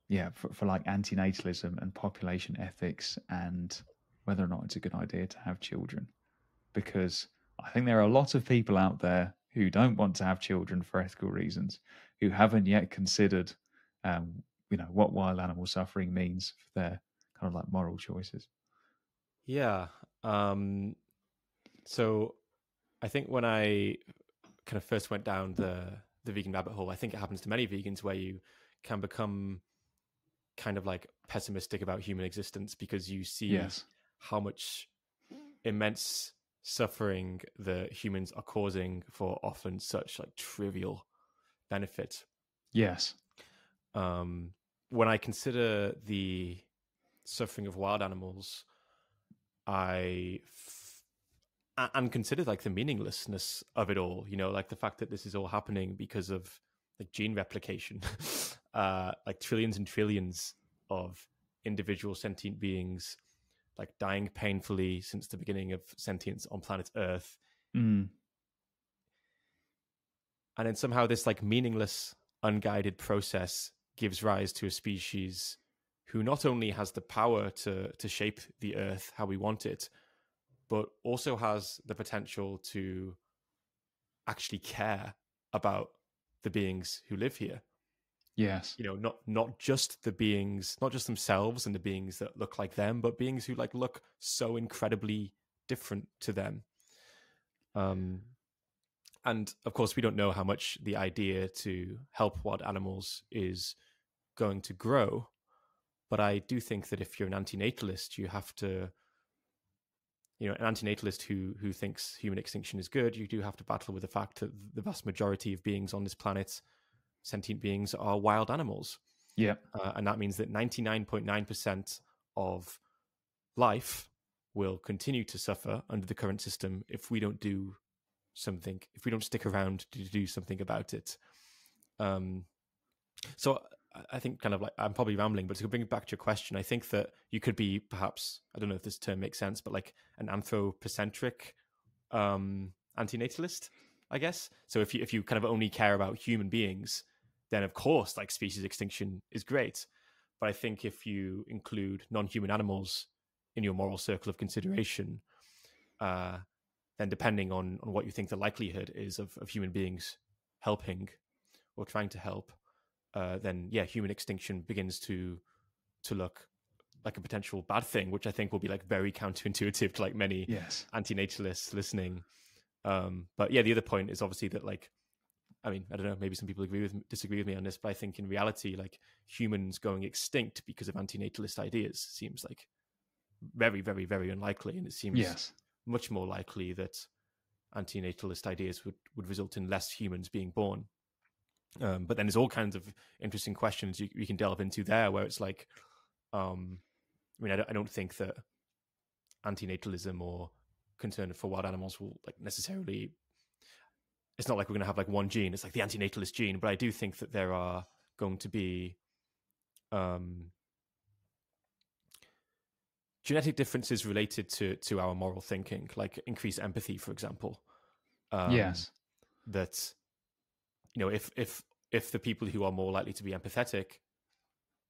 yeah, for, for like antinatalism and population ethics and whether or not it's a good idea to have children? Because I think there are a lot of people out there who don't want to have children for ethical reasons, who haven't yet considered, um, you know, what wild animal suffering means for their kind of like moral choices. Yeah. Um, so I think when I kind of first went down the the vegan rabbit hole, I think it happens to many vegans where you can become kind of like pessimistic about human existence because you see yes. How much immense suffering the humans are causing for often such like trivial benefit. Yes. Um, when I consider the suffering of wild animals, I f- and consider like the meaninglessness of it all. You know, like the fact that this is all happening because of like gene replication, [laughs] uh, like trillions and trillions of individual sentient beings like dying painfully since the beginning of sentience on planet Earth. Mm. And then somehow this like meaningless, unguided process gives rise to a species who not only has the power to to shape the Earth how we want it, but also has the potential to actually care about the beings who live here. Yes. You know, not not just the beings, not just themselves and the beings that look like them, but beings who like look so incredibly different to them. Um and of course we don't know how much the idea to help wild animals is going to grow, but I do think that if you're an antinatalist, you have to you know, an antinatalist who who thinks human extinction is good, you do have to battle with the fact that the vast majority of beings on this planet sentient beings are wild animals. Yeah. Uh, and that means that 99.9% of life will continue to suffer under the current system if we don't do something, if we don't stick around to do something about it. Um, so I think kind of like I'm probably rambling, but to bring it back to your question, I think that you could be perhaps I don't know if this term makes sense, but like an anthropocentric um, antinatalist, I guess. So if you if you kind of only care about human beings, then of course like species extinction is great but i think if you include non-human animals in your moral circle of consideration uh, then depending on on what you think the likelihood is of, of human beings helping or trying to help uh, then yeah human extinction begins to to look like a potential bad thing which i think will be like very counterintuitive to like many yes. anti-natalists listening um, but yeah the other point is obviously that like I mean, I don't know, maybe some people agree with disagree with me on this, but I think in reality, like humans going extinct because of antinatalist ideas seems like very, very, very unlikely. And it seems yes. much more likely that antinatalist ideas would, would result in less humans being born. Um, but then there's all kinds of interesting questions you, you can delve into there where it's like, um, I mean, I don't, I don't think that antinatalism or concern for wild animals will like necessarily it's not like we're going to have like one gene. It's like the antinatalist gene, but I do think that there are going to be um, genetic differences related to to our moral thinking, like increased empathy, for example. Um, yes, that you know, if if if the people who are more likely to be empathetic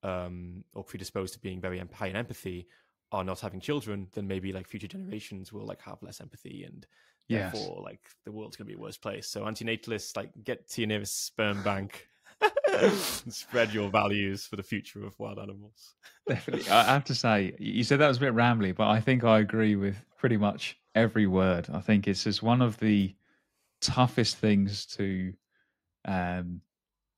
um, or predisposed to being very high in empathy are not having children, then maybe like future generations will like have less empathy and yes. therefore like the world's gonna be a worse place. So antinatalists like get to your nearest sperm bank [laughs] and spread your values for the future of wild animals. Definitely. I have to say, you said that was a bit rambly, but I think I agree with pretty much every word. I think it's just one of the toughest things to um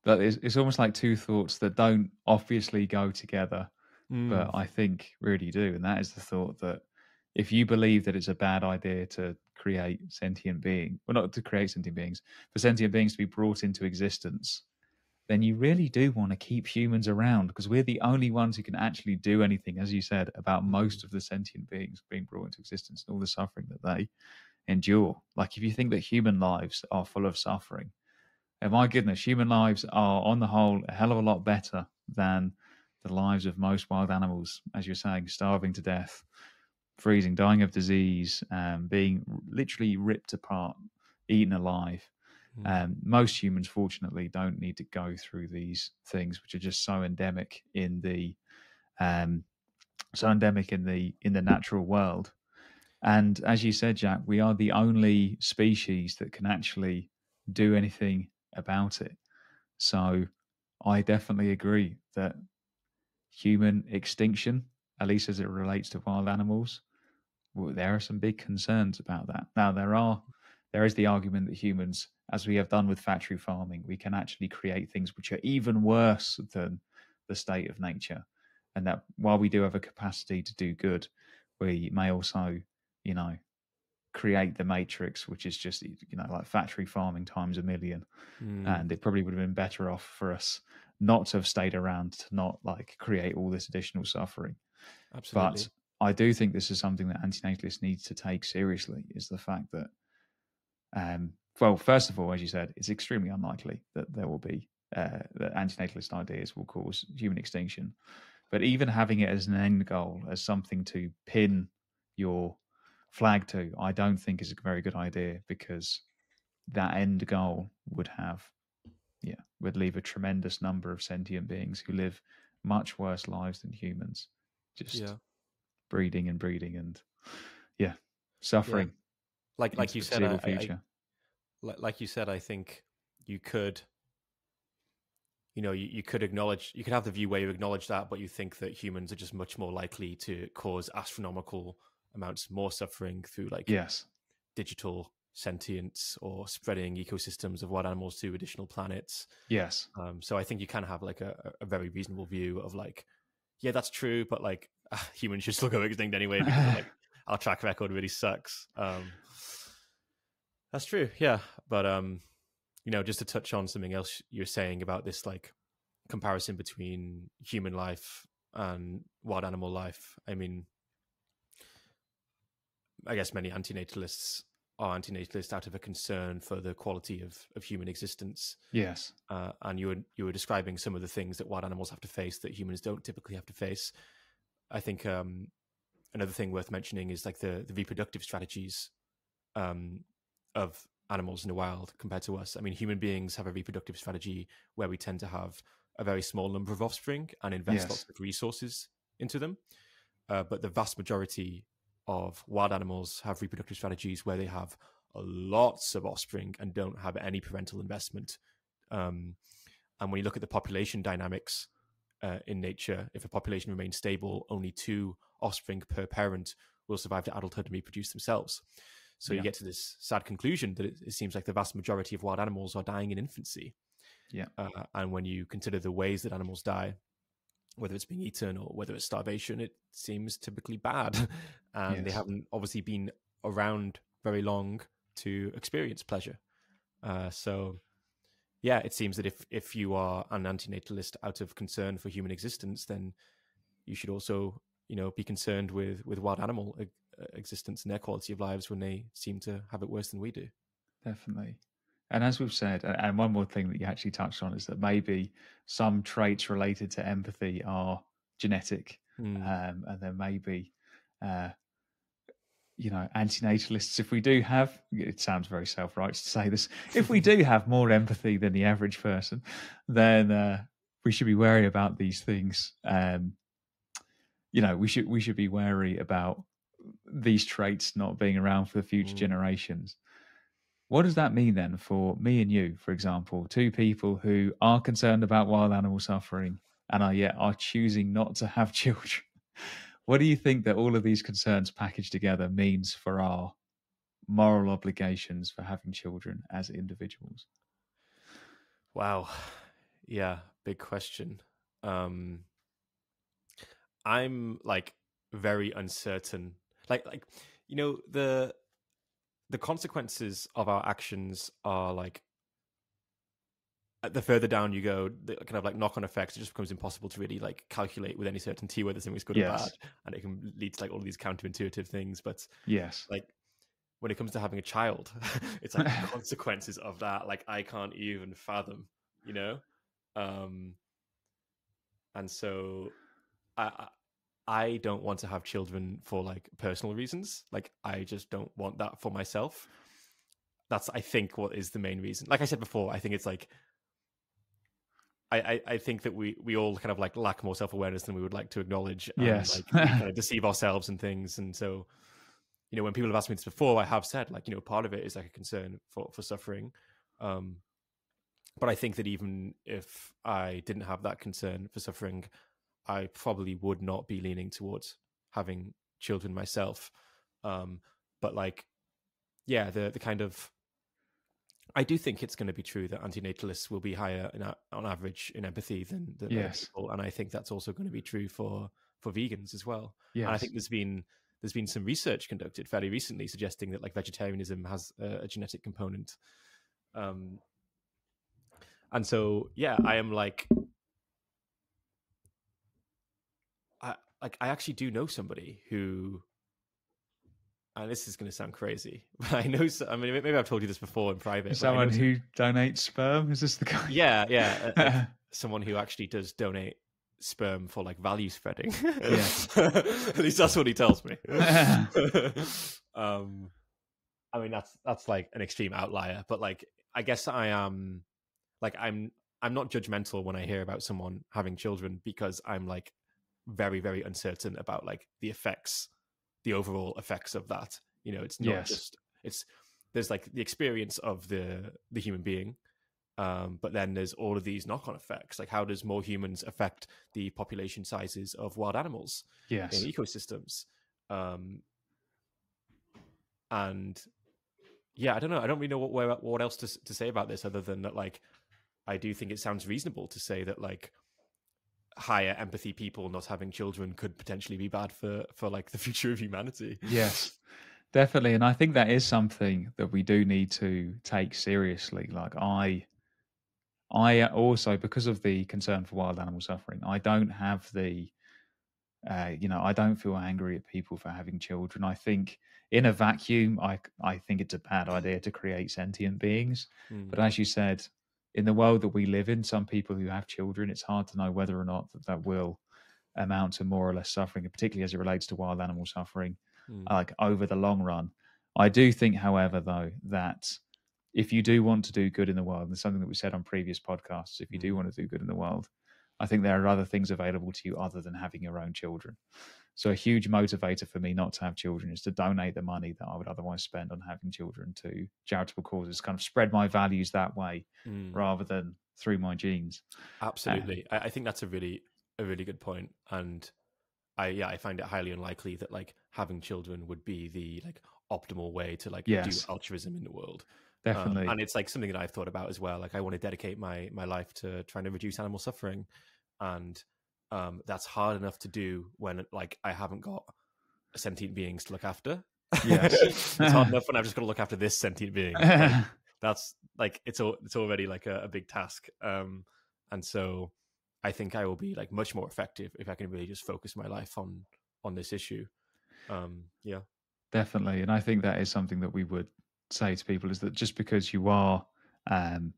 that is it's almost like two thoughts that don't obviously go together mm. but I think really do. And that is the thought that if you believe that it's a bad idea to create sentient being, well, not to create sentient beings, for sentient beings to be brought into existence, then you really do want to keep humans around because we're the only ones who can actually do anything, as you said, about most of the sentient beings being brought into existence and all the suffering that they endure. Like, if you think that human lives are full of suffering, and my goodness, human lives are on the whole a hell of a lot better than the lives of most wild animals, as you're saying, starving to death, freezing, dying of disease, um, being literally ripped apart, eaten alive. Mm. Um, most humans, fortunately, don't need to go through these things, which are just so endemic in the um, so endemic in the in the natural world. And as you said, Jack, we are the only species that can actually do anything about it. So I definitely agree that human extinction, at least as it relates to wild animals, well, there are some big concerns about that. Now there are there is the argument that humans, as we have done with factory farming, we can actually create things which are even worse than the state of nature. And that while we do have a capacity to do good, we may also, you know, create the matrix, which is just you know like factory farming times a million, mm. and it probably would have been better off for us not to have stayed around to not like create all this additional suffering. Absolutely. But I do think this is something that antinatalists need to take seriously. Is the fact that, um, well, first of all, as you said, it's extremely unlikely that there will be uh, that antinatalist ideas will cause human extinction. But even having it as an end goal, as something to pin your flag to, I don't think is a very good idea because that end goal would have, yeah, would leave a tremendous number of sentient beings who live much worse lives than humans, just yeah. Breeding and breeding and, yeah, suffering. Yeah. Like like you said, I. I, like you said, I think you could you know, you, you could acknowledge, you could have the view where you acknowledge that, but you think that humans are just much more likely to cause astronomical amounts more suffering through like yes digital sentience or spreading ecosystems of wild animals to additional planets yes um, so i think you can have like a, a very reasonable view of like yeah that's true but like uh, [laughs] humans should still go extinct anyway because like [laughs] our track record really sucks um, that's true yeah but um you know just to touch on something else you're saying about this like comparison between human life and wild animal life i mean I guess many antinatalists are antinatalist out of a concern for the quality of, of human existence. Yes. Uh, and you were you were describing some of the things that wild animals have to face that humans don't typically have to face. I think um, another thing worth mentioning is like the the reproductive strategies um, of animals in the wild compared to us. I mean, human beings have a reproductive strategy where we tend to have a very small number of offspring and invest yes. lots of resources into them. Uh, but the vast majority of wild animals have reproductive strategies where they have lots of offspring and don't have any parental investment. Um, and when you look at the population dynamics uh, in nature, if a population remains stable, only two offspring per parent will survive to adulthood and reproduce themselves. So yeah. you get to this sad conclusion that it, it, seems like the vast majority of wild animals are dying in infancy. Yeah. Uh, and when you consider the ways that animals die, whether it's being eaten or whether it's starvation, it seems typically bad. [laughs] and yes. they haven't obviously been around very long to experience pleasure. Uh, so, yeah, it seems that if, if you are an antinatalist out of concern for human existence, then you should also, you know, be concerned with, with wild animal existence and their quality of lives when they seem to have it worse than we do. Definitely. And as we've said, and one more thing that you actually touched on is that maybe some traits related to empathy are genetic, mm. um, and there may be, uh, you know, antinatalists. If we do have, it sounds very self-righteous to say this. If we do have more empathy than the average person, then uh, we should be wary about these things. Um, you know, we should we should be wary about these traits not being around for the future mm. generations. What does that mean then for me and you, for example, two people who are concerned about wild animal suffering and are yet are choosing not to have [laughs] children? What do you think that all of these concerns packaged together means for our moral obligations for having children as individuals? Wow. Yeah, big question. Um I'm like very uncertain like like you know the the consequences of our actions are like the further down you go, the kind of like knock-on effects, it just becomes impossible to really like calculate with any certainty whether something's good Yes. or bad, and it can lead to like all these counterintuitive things. But Yes. like when it comes to having a child, [laughs] it's like the [laughs] consequences of that. Like I can't even fathom, you know. Um, and so I I don't want to have children for like personal reasons. Like I just don't want that for myself. That's I think what is the main reason. Like I said before, I think it's like I, I, I think that we, we all kind of like lack more self awareness than we would like to acknowledge. And Yes. like kind of [laughs] deceive ourselves and things. And so, you know, when people have asked me this before, I have said like, you know, part of it is like a concern for, for suffering. Um, but I think that even if I didn't have that concern for suffering, I probably would not be leaning towards having children myself. Um, but like, yeah, the the kind of I do think it's going to be true that antinatalists will be higher in, a- on average in empathy than, than Yes. people, and I think that's also going to be true for for vegans as well. Yes. And I think there's been there's been some research conducted fairly recently suggesting that like vegetarianism has a, a genetic component. Um, and so yeah, I am like, I like I actually do know somebody who. And this is going to sound crazy, but [laughs] I know. I mean, maybe I've told you this before in private. Someone who donates sperm? Is this the guy? [laughs] yeah, yeah. uh, uh, [laughs] someone who actually does donate sperm for like value spreading. At least that's what he tells me. um, I mean, that's that's like an extreme outlier, but like, I guess I am like I'm I'm not judgmental when I hear about someone having children because I'm like very very uncertain about like the effects, the overall effects of that. You know, it's not Yes. just it's there's like the experience of the the human being um, but then there's all of these knock-on effects like how does more humans affect the population sizes of wild animals yes. in ecosystems um, and yeah i don't know i don't really know what where, what else to, to say about this other than that like i do think it sounds reasonable to say that like higher empathy people not having children could potentially be bad for for like the [laughs] future of humanity Yes, definitely. And I think that is something that we do need to take seriously. Like I I also because of the concern for wild animal suffering, I don't have the uh, you know, I don't feel angry at people for having children. I think in a vacuum, I I think it's a bad idea to create sentient beings. Mm. But as you said, in the world that we live in, some people who have children, it's hard to know whether or not that, that will amount to more or less suffering, and particularly as it relates to wild animal suffering, Mm. like over the long run. I do think, however, though, that if you do want to do good in the world, and something that we said on previous podcasts, if you do Mm. want to do good in the world, I think there are other things available to you other than having your own children. So a huge motivator for me not to have children is to donate the money that I would otherwise spend on having children to charitable causes, kind of spread my values that way Mm. rather than through my genes. Absolutely. I, I think that's a really a really good point. And I yeah, I find it highly unlikely that like having children would be the like optimal way to like Yes. do altruism in the world. Um, Definitely. and it's like something that I've thought about as well. Like I want to dedicate my my life to trying to reduce animal suffering. And um that's hard enough to do when like I haven't got sentient beings to look after. Yes. [laughs] it's hard enough when I've just got to look after this sentient being. Like, [laughs] that's like it's all it's already like a, a big task um and so i think i will be like much more effective if i can really just focus my life on on this issue um yeah Definitely. And I think that is something that we would say to people is that just because you are um,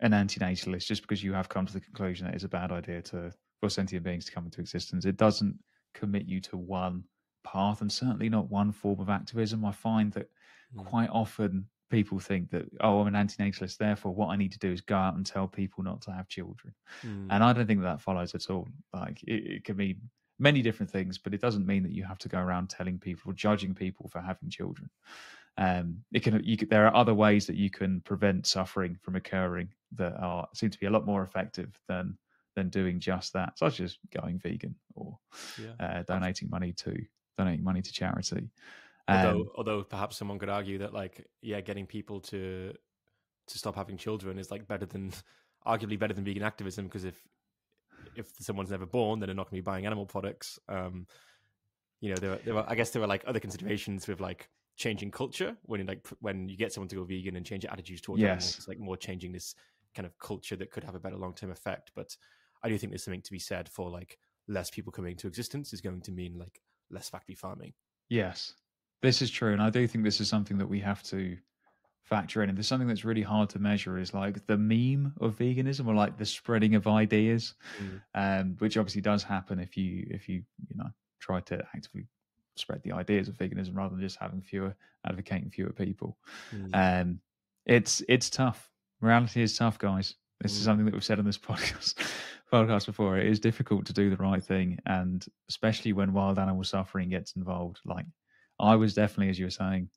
an antinatalist, just because you have come to the conclusion that it's a bad idea to for sentient beings to come into existence, it doesn't commit you to one path and certainly not one form of activism. I find that Mm. quite often people think that, oh, I'm an antinatalist, therefore what I need to do is go out and tell people not to have children. Mm. And I don't think that follows at all. Like it, it can mean many different things, but it doesn't mean that you have to go around telling people or judging people for having children. Um, it can, you there are other ways that you can prevent suffering from occurring that are seem to be a lot more effective than than doing just that, such as going vegan or yeah uh, donating money to donating money to charity. Um, although although perhaps someone could argue that like yeah getting people to to stop having children is like better than [laughs] arguably better than vegan activism because if if someone's never born then they're not going to be buying animal products um you know, there, there are, I guess there are like other considerations with like changing culture when you like when you get someone to go vegan and change your attitudes towards Yes. animals. It's like more changing this kind of culture that could have a better long term effect. But I do think there's something to be said for like less people coming into existence is going to mean like less factory farming. Yes, this is true, and I do think this is something that we have to factor in. And there's something that's really hard to measure is like the meme of veganism, or like the spreading of ideas, Mm. um, which obviously does happen if you if you you know try to actively spread the ideas of veganism rather than just having fewer advocating fewer people. Um, it's it's tough. Reality is tough, guys. This is Mm. something that we've said on this [laughs] podcast podcast before. It is difficult to do the right thing, and especially when wild animal suffering gets involved. Like I was definitely, as you were saying,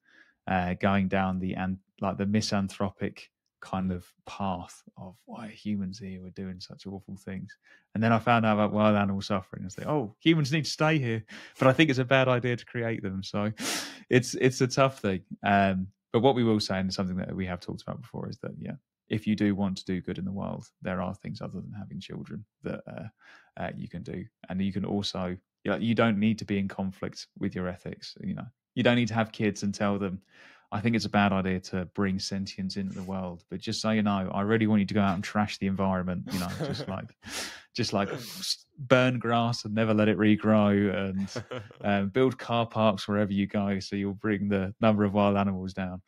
uh, going down the and like the misanthropic kind of path of why humans here were doing such awful things. And then I found out about wild animal suffering and say, oh, humans need to stay here. But I think it's a bad idea to create them. So it's it's a tough thing. Um, but what we will say, and something that we have talked about before, is that yeah, if you do want to do good in the world, there are things other than having children that uh, uh, you can do, and you can also you, know, you don't need to be in conflict with your ethics. You know, you don't need to have kids and tell them. I think it's a bad idea to bring sentience into the world, but just so you know, I really want you to go out and trash the environment. You know, just [laughs] like, just like burn grass and never let it regrow, and [laughs] um, build car parks wherever you go, so you'll bring the number of wild animals down.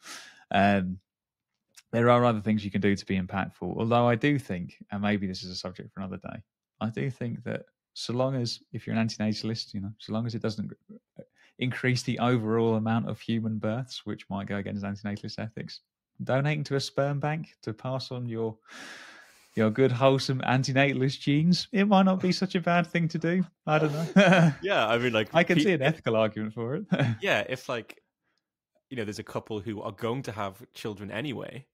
Um, there are other things you can do to be impactful. Although I do think, and maybe this is a subject for another day, I do think that so long as if you're an anti-natalist, you know, so long as it doesn't increase the overall amount of human births, which might go against anti-natalist ethics, donating to a sperm bank to pass on your your good wholesome anti-natalist genes, it might not be such a bad thing to do. I don't know. [laughs] yeah, I mean, like I can see an ethical argument for it. yeah, if like you know, there's a couple who are going to have children anyway.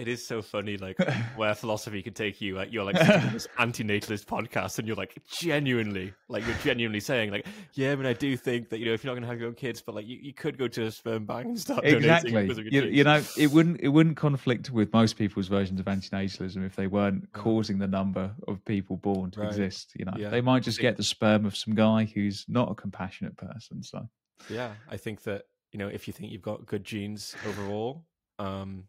It is so funny, like [laughs] where philosophy can take you. Like you're like this [laughs] anti-natalist podcast, and you're like genuinely, like you're genuinely saying, like, yeah, I mean, I do think that you know, if you're not going to have your own kids, but like you, you could go to a sperm bank and start exactly. because of your You, you know, it wouldn't it wouldn't conflict with most people's versions of antinatalism if they weren't causing the number of people born to Right. exist. You know, Yeah. they might just get the sperm of some guy who's not a compassionate person. So Yeah, I think that you know if you think you've got good genes overall, um,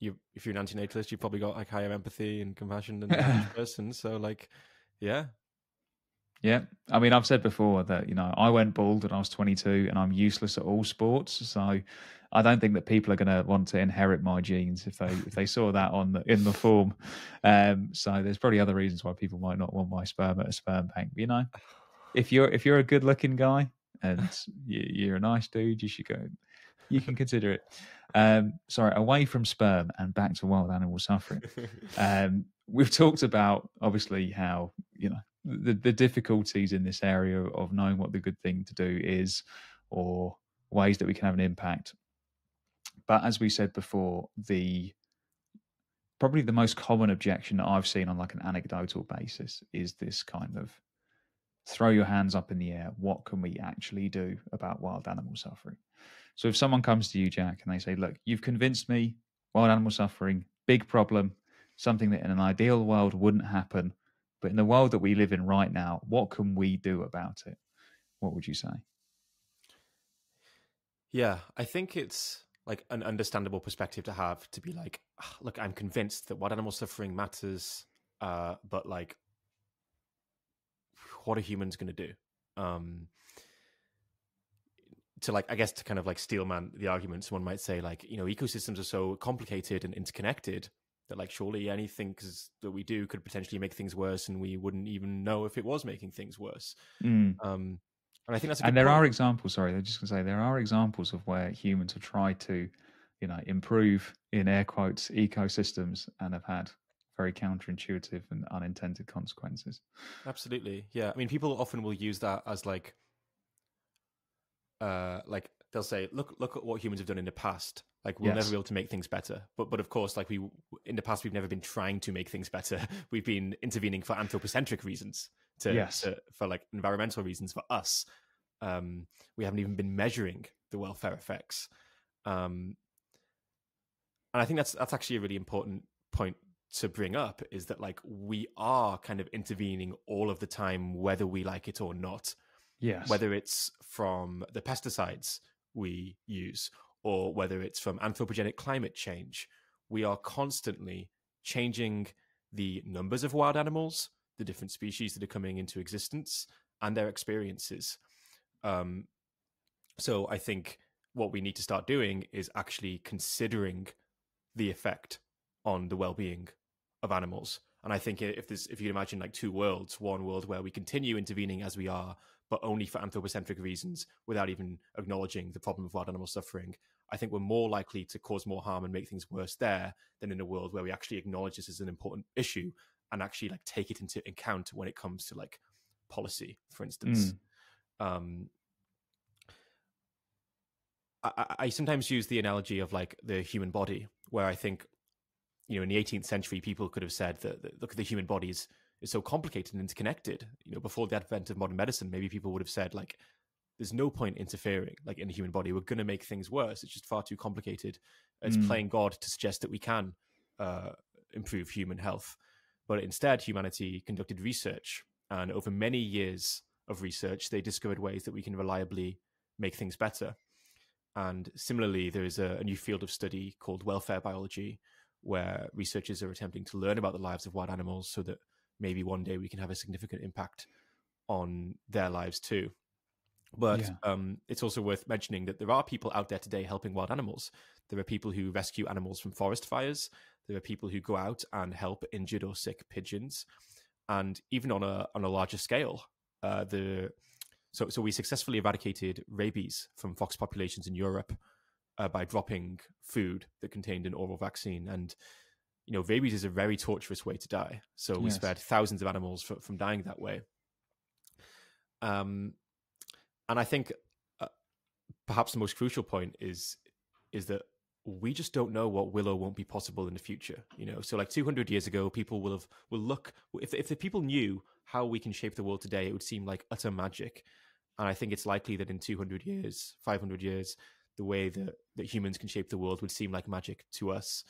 you if you're an antinatalist, you've probably got like higher empathy and compassion than [laughs] the average person. So like, yeah, Yeah, I mean, I've said before that you know I went bald when I was 22, and I'm useless at all sports. So I don't think that people are going to want to inherit my genes if they if they saw that on the, in the form. Um, so there's probably other reasons why people might not want my sperm at a sperm bank. But, you know, [sighs] if you're if you're a good looking guy and you, you're a nice dude, you should go. You can consider it. Um, sorry, away from sperm and back to wild animal suffering. [laughs] Um, we've talked about obviously how you know the, the difficulties in this area of knowing what the good thing to do is or ways that we can have an impact. But as we said before the probably the most common objection that i've seen on like an anecdotal basis is this kind of throw your hands up in the air. What can we actually do about wild animal suffering so if someone comes to you jack and they say look you've convinced me wild animal suffering big problem something that in an ideal world wouldn't happen. But in the world that we live in right now, what can we do about it? What would you say? yeah, I think it's like an understandable perspective to have to be like, "Ah, look, I'm convinced that wild animal suffering matters, uh, but like, what are humans going to do? Um, to like, I guess to kind of like steelman the argument, someone might say like, you know, ecosystems are so complicated and interconnected that like surely anything 'cause- that we do could potentially make things worse, and we wouldn't even know if it was making things worse. Mm. Um, and I think that's a And there point. are examples. Sorry, I'm just going to say there are examples of where humans have tried to, you know, improve in air quotes ecosystems and have had very counterintuitive and unintended consequences. Absolutely. Yeah. I mean, people often will use that as like, uh, like they'll say, look, look at what humans have done in the past. Like we'll Yes. never be able to make things better. But, but of course, like we, in the past, we've never been trying to make things better. [laughs] We've been intervening for anthropocentric reasons to, Yes. to for like environmental reasons for us. Um, we haven't even been measuring the welfare effects. Um, and I think that's, that's actually a really important point to bring up is that like we are kind of intervening all of the time whether we like it or not Yes. Whether it's from the pesticides we use or whether it's from anthropogenic climate change, we are constantly changing the numbers of wild animals, the different species that are coming into existence, and their experiences. Um, so I think what we need to start doing is actually considering the effect on the well-being of animals. And I think if there's if you imagine like two worlds, one world where we continue intervening as we are, but only for anthropocentric reasons, without even acknowledging the problem of wild animal suffering, I think we're more likely to cause more harm and make things worse there than in a world where we actually acknowledge this as an important issue and actually like take it into account when it comes to like policy, for instance. Mm. Um, I, I sometimes use the analogy of like the human body, where I think, you know, in the 18th century, people could have said that, that look, the human body is, is so complicated and interconnected. You know, before the advent of modern medicine, maybe people would have said like, there's no point interfering like in the human body. We're going to make things worse. It's just far too complicated. It's mm. playing God to suggest that we can uh, improve human health. But instead, humanity conducted research, and over many years of research, they discovered ways that we can reliably make things better. And similarly, there is a, a, new field of study called welfare biology, where researchers are attempting to learn about the lives of wild animals so that maybe one day we can have a significant impact on their lives too. But yeah. um, it's also worth mentioning that there are people out there today helping wild animals. There are people who rescue animals from forest fires. There are people who go out and help injured or sick pigeons, and even on a on a larger scale, uh, the so, so we successfully eradicated rabies from fox populations in Europe uh, by dropping food that contained an oral vaccine. And, you know, rabies is a very torturous way to die. So we yes. spared thousands of animals for, from dying that way. Um, and I think uh, perhaps the most crucial point is is that we just don't know what will or won't be possible in the future. You know, so like 200 years ago, people will have will look if if the people knew how we can shape the world today, it would seem like utter magic. And I think it's likely that in 200 years, 500 years, the way that, that humans can shape the world would seem like magic to us.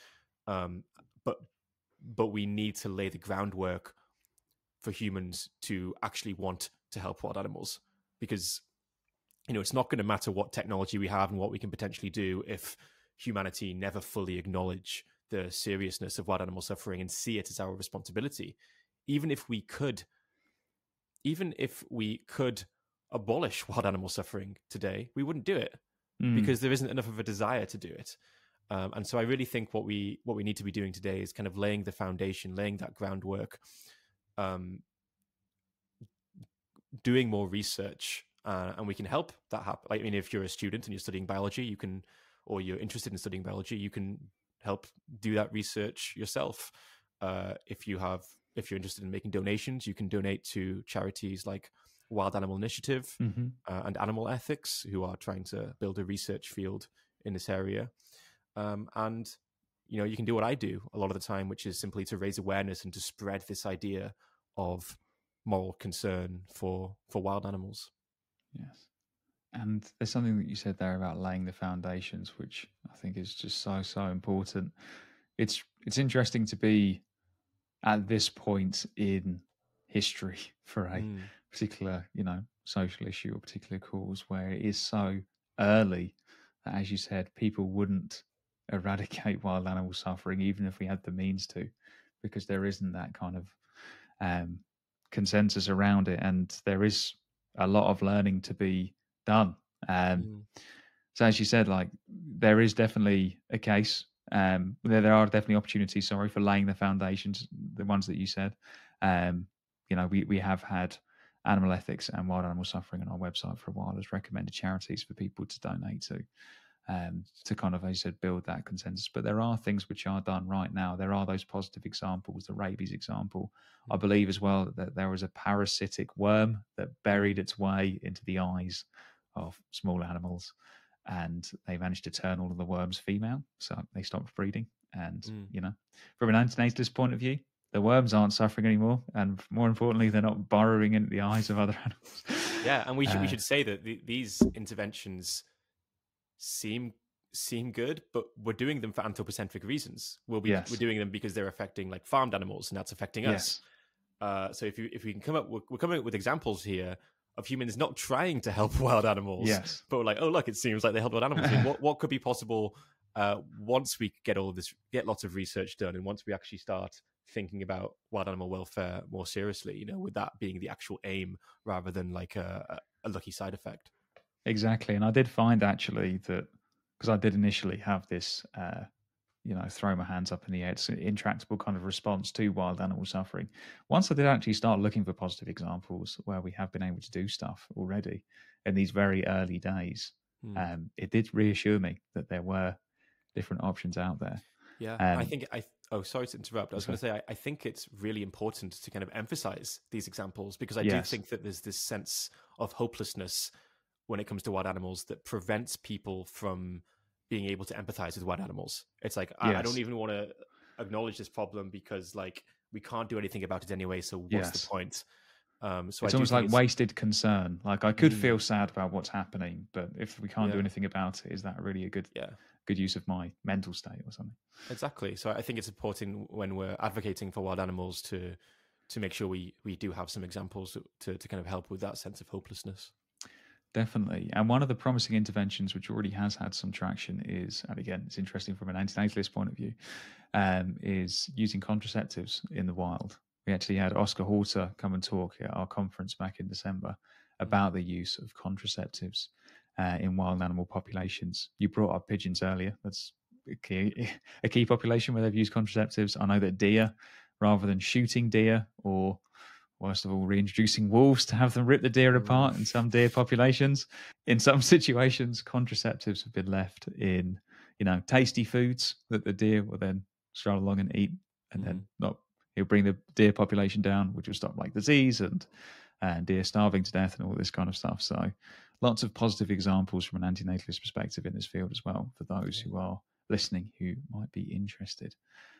Um, but but we need to lay the groundwork for humans to actually want to help wild animals because you know it's not going to matter what technology we have and what we can potentially do if humanity never fully acknowledge the seriousness of wild animal suffering and see it as our responsibility even if we could even if we could abolish [laughs] wild animal suffering today, we wouldn't do it mm. because there isn't enough of a desire to do it. Um, and so I really think what we what we need to be doing today is kind of laying the foundation, laying that groundwork, um, doing more research, uh, and we can help that happen. I mean, if you're a student and you're studying biology, you can, or you're interested in studying biology, you can help do that research yourself. Uh, if you have, if you're interested in making donations, you can donate to charities like Wild Animal Initiative mm-hmm. uh, and Animal Ethics, who are trying to build a research field in this area. Um, and you know, you can do what I do a lot of the time, which is simply to raise awareness and to spread this idea of moral concern for for wild animals. Yes. And there's something that you said there about laying the foundations, which I think is just so so important. It's it's interesting to be at this point in history [laughs] for a mm particular, you know, social issue or particular cause where it is so early that, as you said, people wouldn't eradicate wild animal suffering even if we had the means to, because there isn't that kind of um, consensus around it, and there is a lot of learning to be done. Um, mm. So, as you said, like there is definitely a case. Um, there, there are definitely opportunities. Sorry for laying the foundations, the ones that you said. Um, you know, we we have had animal ethics and wild animal suffering on our website for a while as recommended charities for people to donate to. Um, to kind of, as you said, build that consensus. But there are things which are done right now. There are those positive examples, the rabies example. I mm. believe as well that there was a parasitic worm that buried its way into the eyes of small animals, and they managed to turn all of the worms female, so they stopped breeding. And mm. you know, from an antinatalist point of view, the worms aren't suffering anymore, and more importantly, they're not burrowing into the eyes of other [laughs] animals. Yeah, and we should uh, we should say that the, these interventions seem seem good, but we're doing them for anthropocentric reasons. We'll be yes. we're doing them because they're affecting like farmed animals, and that's affecting us. Yes. Uh, so if you if we can come up, we're, we're coming up with examples here of humans not trying to help [laughs] wild animals. Yes. But we're like, oh look, it seems like they help wild animals. I mean, [laughs] what what could be possible uh, once we get all of this, get lots of research done, and once we actually start thinking about wild animal welfare more seriously, you know, with that being the actual aim rather than like a, a lucky side effect. Exactly, and I did find actually that because I did initially have this, uh, you know, throw my hands up in the air, it's an intractable kind of response to wild animal suffering. Once I did actually start looking for positive examples where we have been able to do stuff already in these very early days, Hmm. um, it did reassure me that there were different options out there. Yeah, I Um, think I. Oh, sorry to interrupt. I was going to say I, I think it's really important to kind of emphasize these examples because I do think that there's this sense of hopelessness when it comes to wild animals that prevents people from being able to empathize with wild animals. It's like I, I don't even want to acknowledge this problem because like we can't do anything about it anyway. So what's Yes. the point? Um, so it's I almost like wasted concern. Like I could Mm. feel sad about what's happening, but if we can't do anything about it, is that really a good Yeah. good use of my mental state or something? Exactly. So I think it's important when we're advocating for wild animals to to make sure we we do have some examples to to kind of help with that sense of hopelessness. Definitely. And one of the promising interventions, which already has had some traction, is, and again, it's interesting from an antinatalist point of view, um, is using contraceptives in the wild. We actually had Oscar Horta come and talk at our conference back in December about the use of contraceptives uh, in wild animal populations. You brought up pigeons earlier. That's a key, [laughs] a key population where they've used contraceptives. I know that deer, rather than shooting deer or worst of all, reintroducing wolves to have them rip the deer apart in some deer populations. In some [laughs] situations, contraceptives have been left in, you know, tasty foods that the deer will then stroll along and eat, and then mm-hmm. not. It'll bring the deer population down, which will stop like disease and and deer starving to death and all this kind of stuff. So, lots of positive examples from an antinatalist perspective in this field as well for those who are listening who might be interested.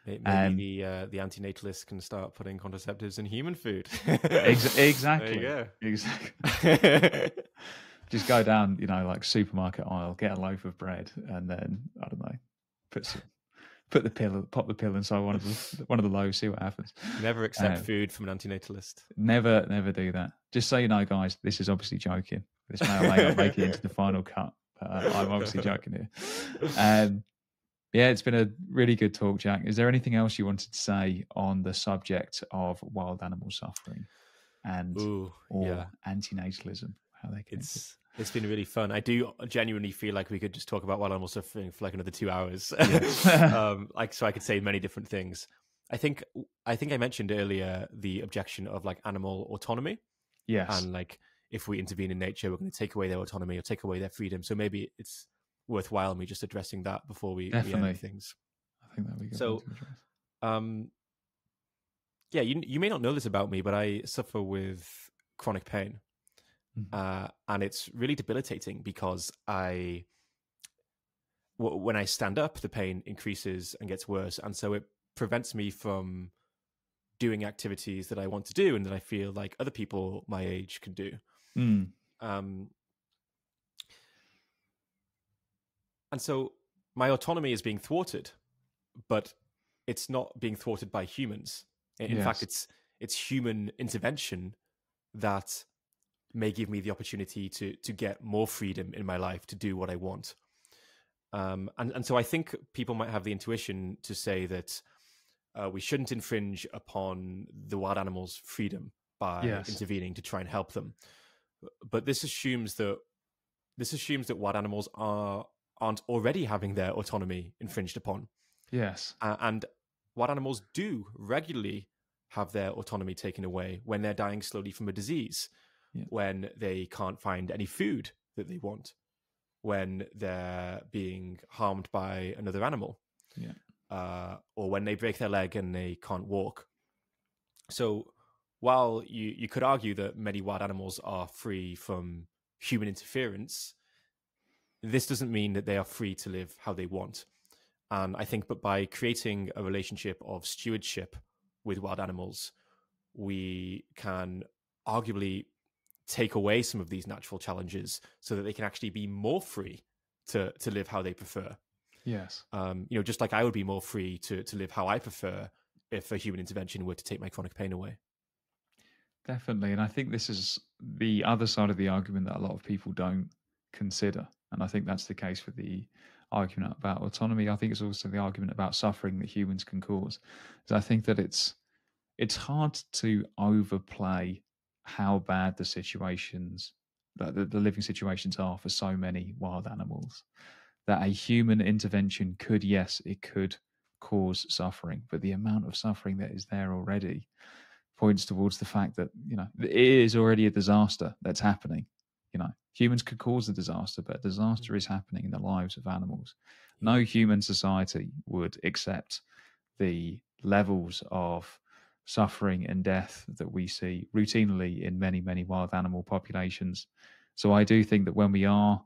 May- Maybe Um, the uh, the antinatalists can start putting contraceptives in human food. Ex- [laughs] exactly. There Exactly. you [laughs] go. just go down, you know, like supermarket aisle, get a loaf of bread, and then I don't know, put some, put the pill, pop the pill inside one of the one of the loaves, see what happens. Never accept Um, food from an antinatalist. Never, never do that. Just so you know, guys, this is obviously joking. This may or may not make it into the final cut, but uh, I'm obviously [laughs] joking here. Um, yeah, it's been a really good talk, Jack. Is there anything else you wanted to say on the subject of wild animal suffering and Ooh, or yeah. antinatalism? How they connected? It's it's been really fun. I do genuinely feel like we could just talk about wild animal suffering for like another two hours. Yes. [laughs] [laughs] um, like so, I could say many different things. I think I think I mentioned earlier the objection of like animal autonomy yes. and like if we intervene in nature, we're going to take away their autonomy or take away their freedom. So maybe it's worthwhile me just addressing that before we, we Definitely. end things. I think that we So- Um, yeah, you you may not know this about me, but I suffer with chronic pain, Mhm. uh, and it's really debilitating because I, w- when I stand up, the pain increases and gets worse, and so it prevents me from doing activities that I want to do and that I feel like other people my age can do. Mm, Um, and so my autonomy is being thwarted, but it's not being thwarted by humans. In, in fact, it's it's human intervention that may give me the opportunity to to get more freedom in my life to do what I want. Um, and and so I think people might have the intuition to say that uh, we shouldn't infringe upon the wild animals' freedom by Yes. intervening to try and help them. But this assumes that this assumes that wild animals are aren't already having their autonomy infringed upon, yes. uh, and wild animals do regularly have their autonomy taken away when they're dying slowly from a disease, Yeah. when they can't find any food that they want, when they're being harmed by another animal, Yeah. uh, or when they break their leg and they can't walk. So, while you, you could argue that many wild animals are free from human interference, this doesn't mean that they are free to live how they want. And I think, but by creating a relationship of stewardship with wild animals, we can arguably take away some of these natural challenges so that they can actually be more free to to live how they prefer. Yes. Um, you know, just like I would be more free to to live how I prefer if a human intervention were to take my chronic pain away. Definitely. And I think this is the other side of the argument that a lot of people don't consider. And I think that's the case for the argument about autonomy. I think it's also the argument about suffering that humans can cause. Is I think that it's it's hard to overplay how bad the situations that the, the living situations are for so many wild animals. That a human intervention could, yes, it could cause suffering, but the amount of suffering that is there already points towards the fact that you know it is already a disaster that's happening. You know, humans could cause a disaster, but a disaster is happening in the lives of animals. No human society would accept the levels of suffering and death that we see routinely in many, many wild animal populations. So I do think that when we are,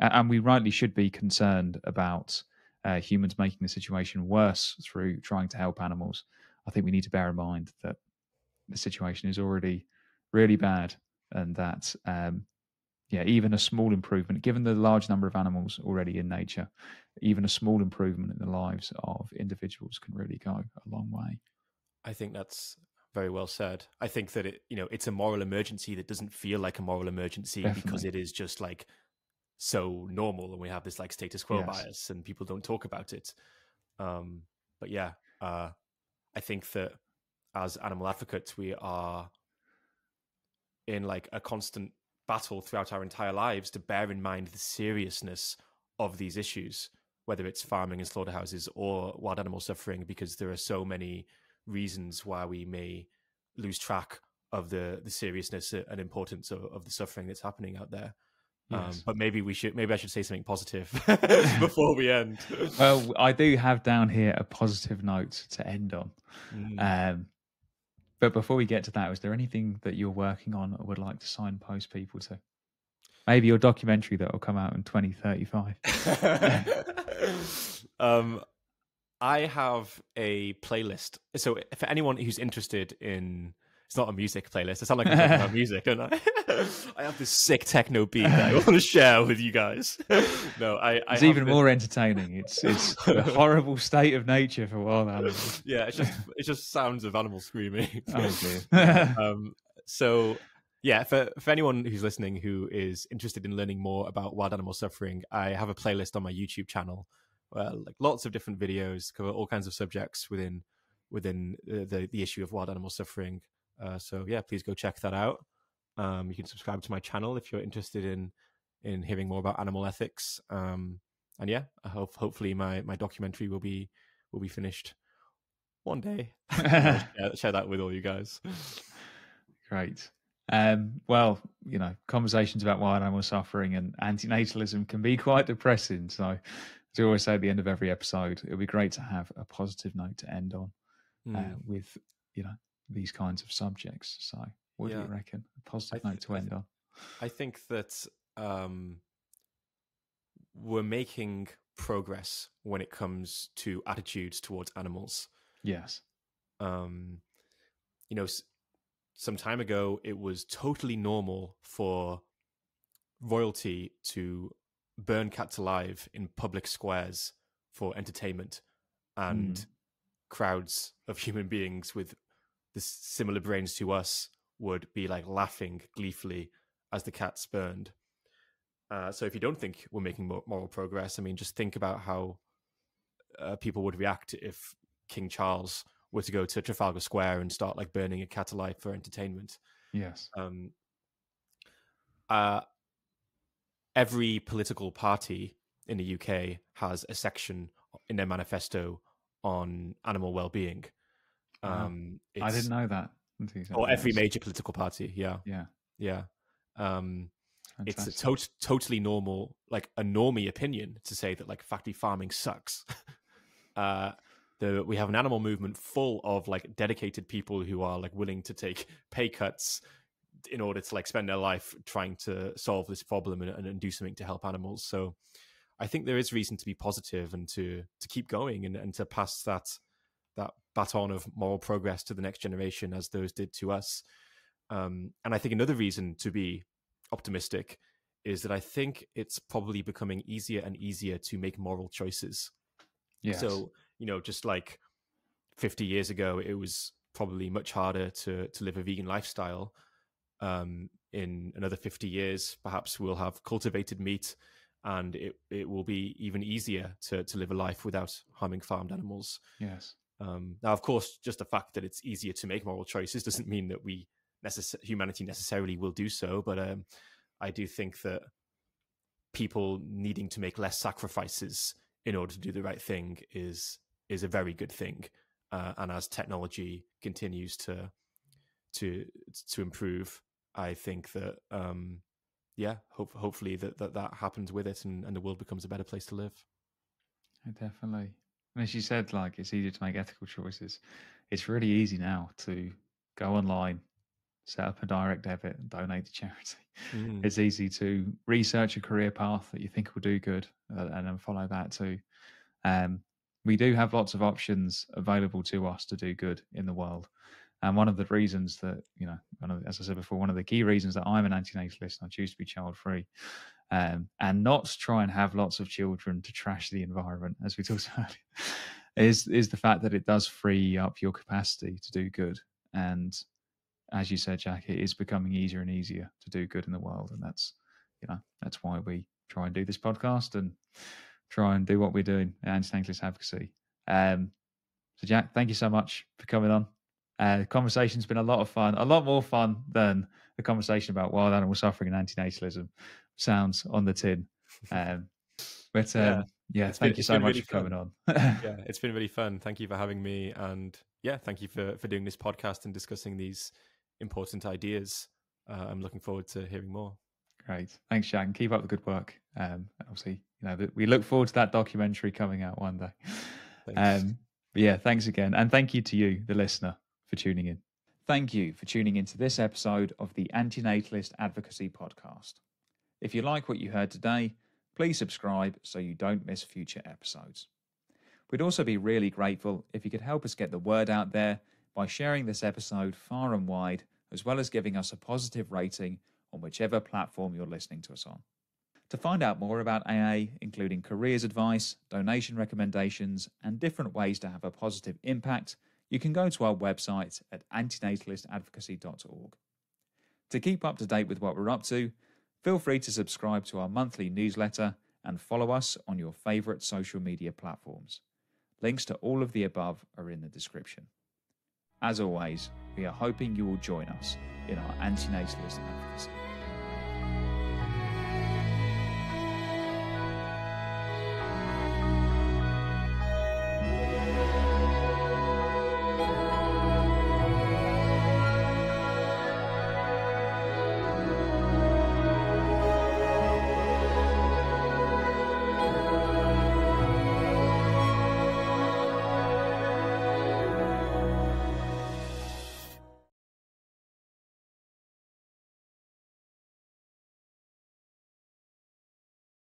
and we rightly should be concerned about uh, humans making the situation worse through trying to help animals, I think we need to bear in mind that the situation is already really bad, and that um, yeah, even a small improvement, given the large number of animals already in nature, even a small improvement in the lives of individuals can really go a long way. I think that's very well said. I think that it, you know, it's a moral emergency that doesn't feel like a moral emergency Definitely. because it is just like so normal, and we have this like status quo yes. bias, and people don't talk about it. Um, but yeah, uh, I think that as animal advocates, we are in like a constant battle throughout our entire lives to bear in mind the seriousness of these issues, whether it's farming and slaughterhouses or wild animal suffering, because there are so many reasons why we may lose track of the the seriousness and importance of, of the suffering that's happening out there. Um, yes. Um, but maybe we should maybe I should say something positive [laughs] [laughs] before we end. well, I do have down here a positive note to end on. Mm. Um, but before we get to that, is there anything that you're working on or would like to signpost people to? Maybe your documentary that will come out in 2035. [laughs] [laughs] um, I have a playlist. So for anyone who's interested in it's not a music playlist. I sound like I'm talking about music, don't I? [laughs] I have this sick techno beat that I want to [laughs] share with you guys. [laughs] no, I. I it's even been... more entertaining. It's it's a horrible state of nature for wild animals. Yeah, it's just it's just sounds of animals screaming. oh, um, so yeah, for for anyone who's listening who is interested in learning more about wild animal suffering, I have a playlist on my YouTube channel. Where, like lots of different videos cover all kinds of subjects within within uh, the the issue of wild animal suffering. Uh, so yeah, please go check that out. Um, you can subscribe to my channel if you're interested in in hearing more about animal ethics. Um, and yeah, I hope hopefully my my documentary will be will be finished one day. [laughs] [laughs] share, share that with all you guys. Great. Um, well, you know, conversations about wild animal suffering and antinatalism can be quite depressing. So, as I always say at the end of every episode, it would be great to have a positive note to end on mm. uh, hmm. with, you know, these kinds of subjects. So, what yeah. do you reckon? A positive th- note to end on. I think that um, we're making progress when it comes to attitudes towards animals. Yes. Um, you know, s- some time ago, it was totally normal for royalty to burn cats alive in public squares for entertainment and mm. crowds of human beings with the similar brains to us would be like laughing gleefully as the cats burned. Uh, so if you don't think we're making moral progress, I mean, just think about how uh, people would react if King Charles were to go to Trafalgar Square and start like burning a cat alive for entertainment. Yes. Um, uh, every political party in the UK has a section in their manifesto on animal well-being. Um, I didn't know that. Or every major political party, yeah, yeah, yeah. Um, it's a to- totally normal, like a normie opinion to say that like factory farming sucks. [laughs] uh, the, we have an animal movement full of like dedicated people who are like willing to take [laughs] pay cuts in order to like spend their life trying to solve this problem and, and, do something to help animals. So I think there is reason to be positive and to to keep going and, and to pass that that baton of moral progress to the next generation as those did to us. Um, and I think another reason to be optimistic is that I think it's probably becoming easier and easier to make moral choices. Yes. So, you know, just like 50 years ago, it was probably much harder to to live a vegan lifestyle. Um, in another 50 years, perhaps we'll have cultivated meat and it, it will be even easier to, to live a life without harming farmed animals. Yes. Um, now, of course, just the fact that it's easier to make moral choices doesn't mean that we necess- humanity necessarily will do so. But um, I do think that people needing to make less sacrifices in order to do the right thing is is a very good thing. Uh, and as technology continues to to to improve, I think that um, yeah, hope, hopefully that, that that happens with it, and, and the world becomes a better place to live. Definitely. And as you said, like it's easier to make ethical choices. It's really easy now to go online, set up a direct debit, and donate to charity. Mm. It's easy to research a career path that you think will do good, uh, and then follow that too. Um, we do have lots of options available to us to do good in the world. And one of the reasons that, you know, as I said before, one of the key reasons that I'm an antinatalist and I choose to be child free um, and not try and have lots of children to trash the environment, as we [laughs] talked about, is is the fact that it does free up your capacity to do good. And as you said, Jack, it is becoming easier and easier to do good in the world, and that's you know that's why we try and do this podcast and try and do what we're doing at Antinatalist Advocacy. Um, so, Jack, thank you so much for coming on. Uh, the conversation's been a lot of fun, a lot more fun than the conversation about wild animal suffering and antinatalism sounds on the tin. [laughs] Um, but um, yeah, yeah thank been, you so much really for coming on. [laughs] yeah, it's been really fun. Thank you for having me, and yeah, thank you for for doing this podcast and discussing these important ideas. Uh, I'm looking forward to hearing more. Great, thanks, Jack, keep up the good work. Um, obviously, you know we look forward to that documentary coming out one day. Um, yeah, thanks again, and thank you to you, the listener, for tuning in. Thank you for tuning into this episode of the Antinatalist Advocacy Podcast. If you like what you heard today, please subscribe so you don't miss future episodes. We'd also be really grateful if you could help us get the word out there by sharing this episode far and wide, as well as giving us a positive rating on whichever platform you're listening to us on. To find out more about AA, including careers advice, donation recommendations, and different ways to have a positive impact, you can go to our website at antinatalistadvocacy.org. To keep up to date with what we're up to, feel free to subscribe to our monthly newsletter and follow us on your favourite social media platforms. Links to all of the above are in the description. As always, we are hoping you will join us in our antinatalist advocacy.